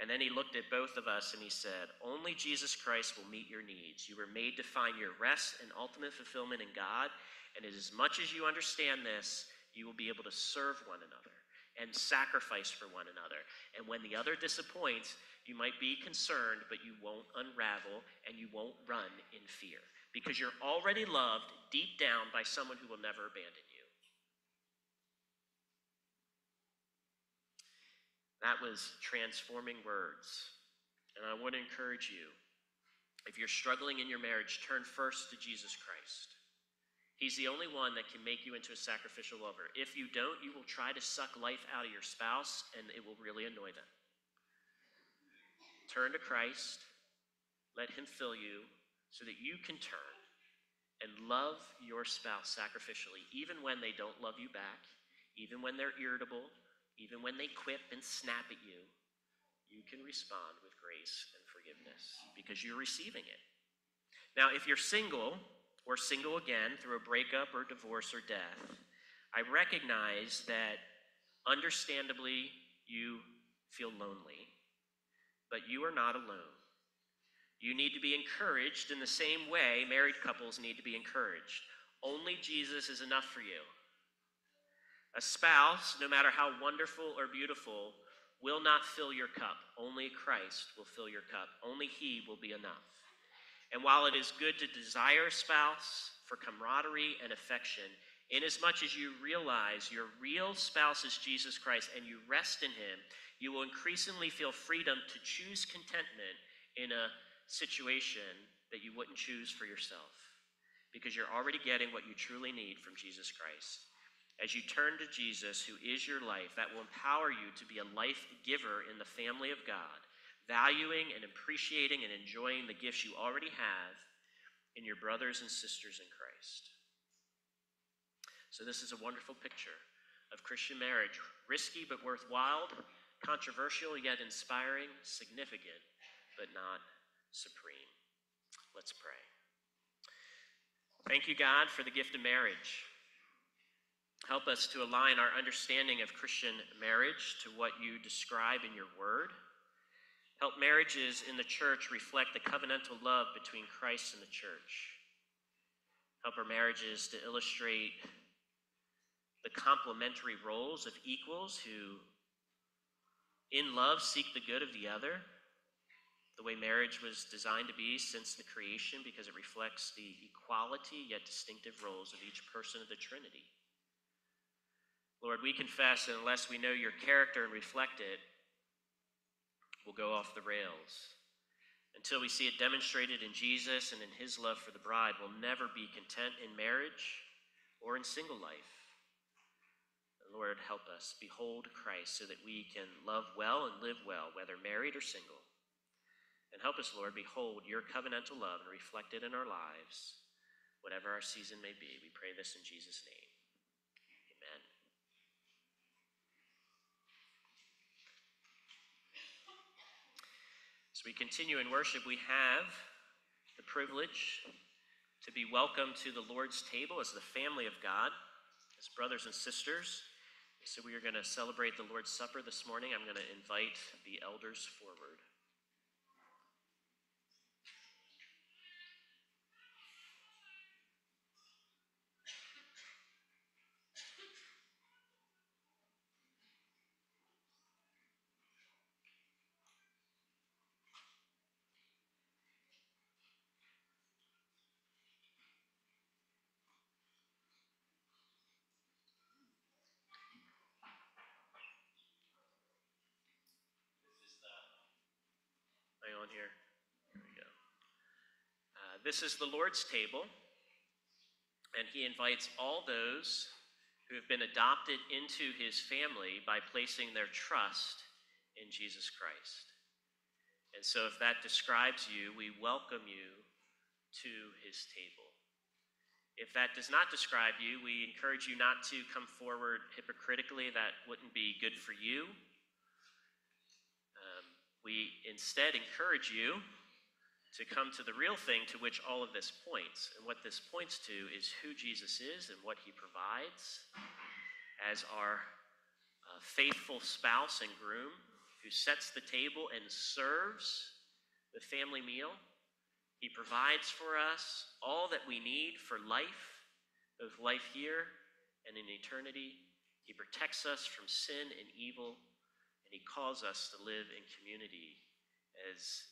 And then he looked at both of us and he said, Only Jesus Christ will meet your needs. You were made to find your rest and ultimate fulfillment in God. And as much as you understand this, you will be able to serve one another and sacrifice for one another. And when the other disappoints, you might be concerned, but you won't unravel and you won't run in fear because you're already loved deep down by someone who will never abandon you. That was transforming words. And I want to encourage you if you're struggling in your marriage, turn first to Jesus Christ. He's the only one that can make you into a sacrificial lover. If you don't, you will try to suck life out of your spouse, and it will really annoy them. Turn to Christ, let Him fill you so that you can turn and love your spouse sacrificially, even when they don't love you back, even when they're irritable, even when they quip and snap at you, you can respond with grace and forgiveness because you're receiving it. Now, if you're single or single again through a breakup or divorce or death, I recognize that understandably you feel lonely, but you are not alone. You need to be encouraged in the same way married couples need to be encouraged. Only Jesus is enough for you. A spouse, no matter how wonderful or beautiful, will not fill your cup. Only Christ will fill your cup. Only He will be enough. And while it is good to desire a spouse for camaraderie and affection, inasmuch as you realize your real spouse is Jesus Christ and you rest in Him, you will increasingly feel freedom to choose contentment in a situation that you wouldn't choose for yourself because you're already getting what you truly need from Jesus Christ. As you turn to Jesus, who is your life, that will empower you to be a life giver in the family of God, valuing and appreciating and enjoying the gifts you already have in your brothers and sisters in Christ. So, this is a wonderful picture of Christian marriage risky but worthwhile, controversial yet inspiring, significant but not supreme. Let's pray. Thank you, God, for the gift of marriage. Help us to align our understanding of Christian marriage to what you describe in your word. Help marriages in the church reflect the covenantal love between Christ and the church. Help our marriages to illustrate the complementary roles of equals who, in love, seek the good of the other, the way marriage was designed to be since the creation, because it reflects the equality yet distinctive roles of each person of the Trinity. Lord, we confess that unless we know your character and reflect it, we'll go off the rails. Until we see it demonstrated in Jesus and in his love for the bride, we'll never be content in marriage or in single life. Lord, help us behold Christ so that we can love well and live well, whether married or single. And help us, Lord, behold your covenantal love and reflect it in our lives, whatever our season may be. We pray this in Jesus' name. Amen. As we continue in worship, we have the privilege to be welcomed to the Lord's table as the family of God, as brothers and sisters. So we are going to celebrate the Lord's Supper this morning. I'm going to invite the elders forward. I here? We go. Uh, this is the Lord's table, and He invites all those who have been adopted into His family by placing their trust in Jesus Christ. And so, if that describes you, we welcome you to His table. If that does not describe you, we encourage you not to come forward hypocritically. That wouldn't be good for you. We instead encourage you to come to the real thing to which all of this points. And what this points to is who Jesus is and what he provides as our uh, faithful spouse and groom who sets the table and serves the family meal. He provides for us all that we need for life, both life here and in eternity. He protects us from sin and evil, and He calls us to live in community as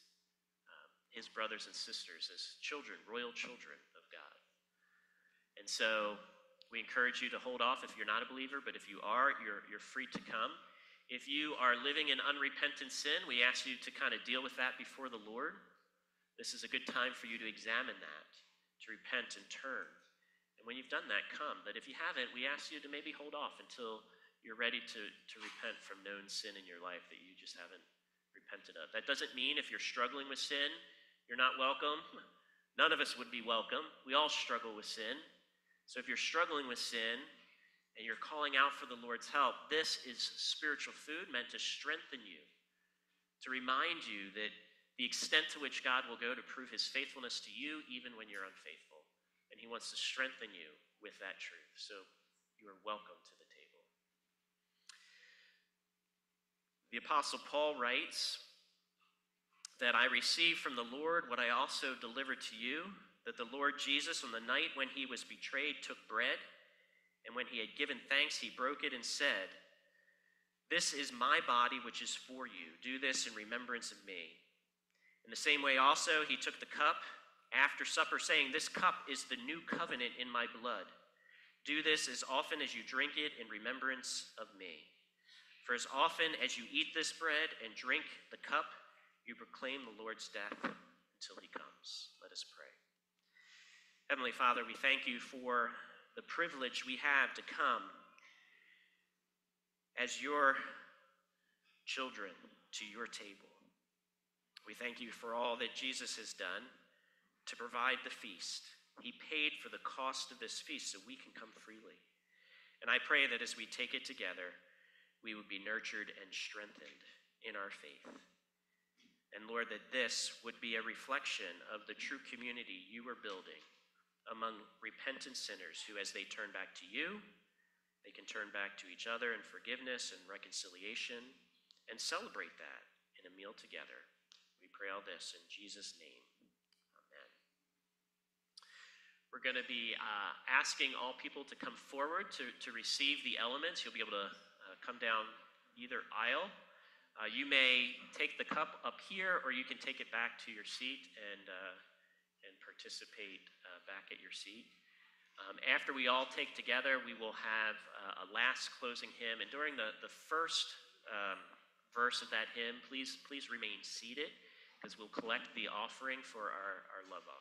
um, His brothers and sisters, as children, royal children of God. And so we encourage you to hold off if you're not a believer, but if you are, you're, you're free to come. If you are living in unrepentant sin, we ask you to kind of deal with that before the Lord. This is a good time for you to examine that, to repent and turn. And when you've done that, come. But if you haven't, we ask you to maybe hold off until you're ready to, to repent from known sin in your life that you just haven't repented of. That doesn't mean if you're struggling with sin, you're not welcome. None of us would be welcome. We all struggle with sin. So if you're struggling with sin and you're calling out for the Lord's help, this is spiritual food meant to strengthen you, to remind you that the extent to which God will go to prove his faithfulness to you, even when you're unfaithful. And he wants to strengthen you with that truth. So you are welcome to the table. The Apostle Paul writes that I received from the Lord what I also delivered to you that the Lord Jesus, on the night when he was betrayed, took bread, and when he had given thanks, he broke it and said, This is my body, which is for you. Do this in remembrance of me. In the same way, also, he took the cup after supper, saying, This cup is the new covenant in my blood. Do this as often as you drink it in remembrance of me. For as often as you eat this bread and drink the cup, you proclaim the Lord's death until he comes. Let us pray. Heavenly Father, we thank you for the privilege we have to come as your children to your table. We thank you for all that Jesus has done to provide the feast. He paid for the cost of this feast so we can come freely. And I pray that as we take it together, we would be nurtured and strengthened in our faith. And Lord, that this would be a reflection of the true community you are building among repentant sinners who, as they turn back to you, they can turn back to each other in forgiveness and reconciliation and celebrate that in a meal together. We pray all this in Jesus' name. Amen. We're going to be uh, asking all people to come forward to, to receive the elements. You'll be able to come down either aisle. Uh, you may take the cup up here, or you can take it back to your seat and uh, and participate uh, back at your seat. Um, after we all take together, we will have uh, a last closing hymn. And during the, the first um, verse of that hymn, please, please remain seated because we'll collect the offering for our, our love offering.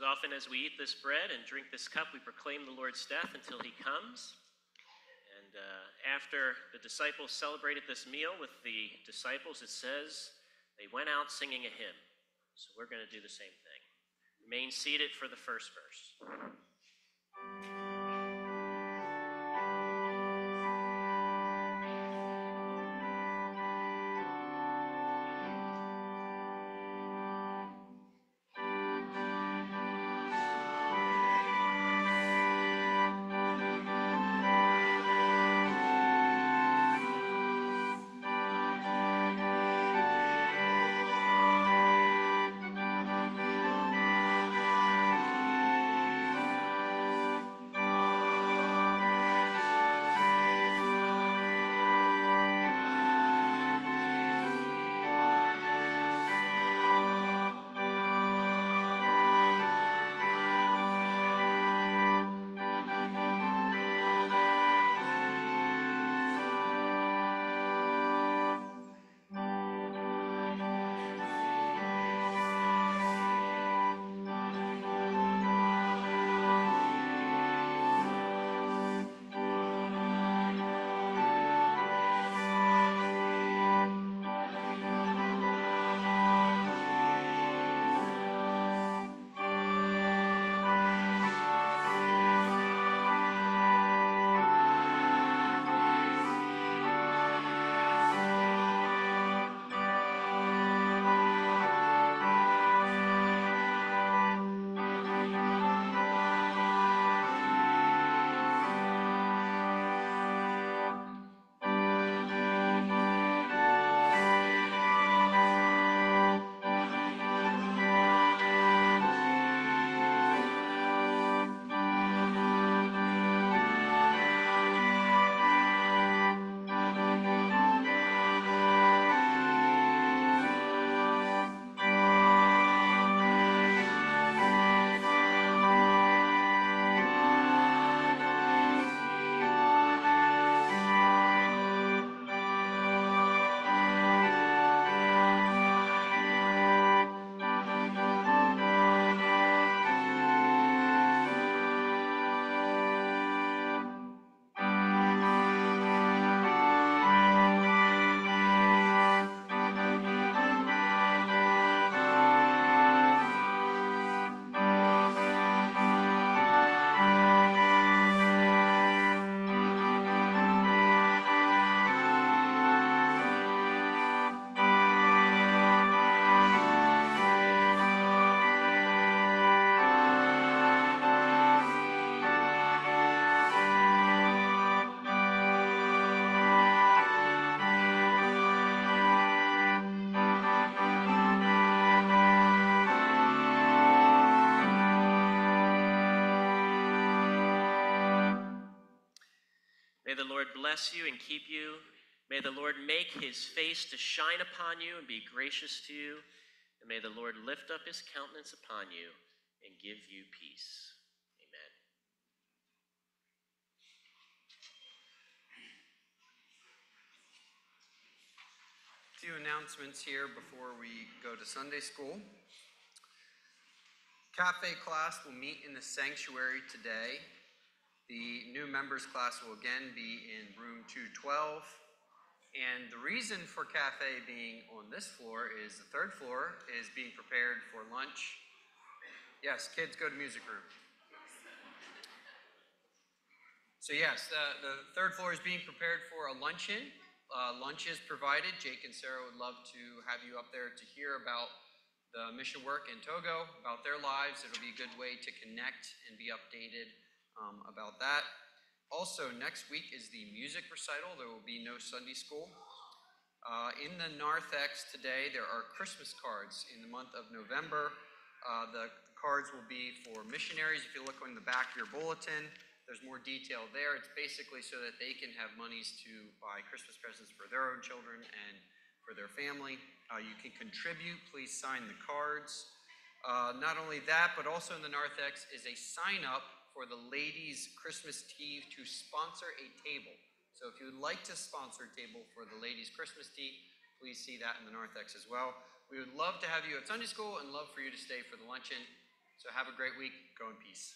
As often as we eat this bread and drink this cup, we proclaim the Lord's death until he comes. And uh, after the disciples celebrated this meal with the disciples, it says they went out singing a hymn. So we're going to do the same thing. Remain seated for the first verse. The Lord bless you and keep you. May the Lord make his face to shine upon you and be gracious to you. And may the Lord lift up his countenance upon you and give you peace. Amen. Few announcements here before we go to Sunday school. Cafe class will meet in the sanctuary today. The new members class will again be in room 212. And the reason for cafe being on this floor is the third floor is being prepared for lunch. Yes, kids go to music room. So yes, the, the third floor is being prepared for a luncheon. Uh, lunch is provided. Jake and Sarah would love to have you up there to hear about the mission work in Togo, about their lives. It'll be a good way to connect and be updated um, about that. Also, next week is the music recital. There will be no Sunday school. Uh, in the narthex today, there are Christmas cards in the month of November. Uh, the cards will be for missionaries. If you look on the back of your bulletin, there's more detail there. It's basically so that they can have monies to buy Christmas presents for their own children and for their family. Uh, you can contribute. Please sign the cards. Uh, not only that, but also in the narthex is a sign up for the ladies' Christmas tea to sponsor a table. So if you would like to sponsor a table for the ladies' Christmas tea, please see that in the narthex as well. We would love to have you at Sunday school and love for you to stay for the luncheon. So have a great week. Go in peace.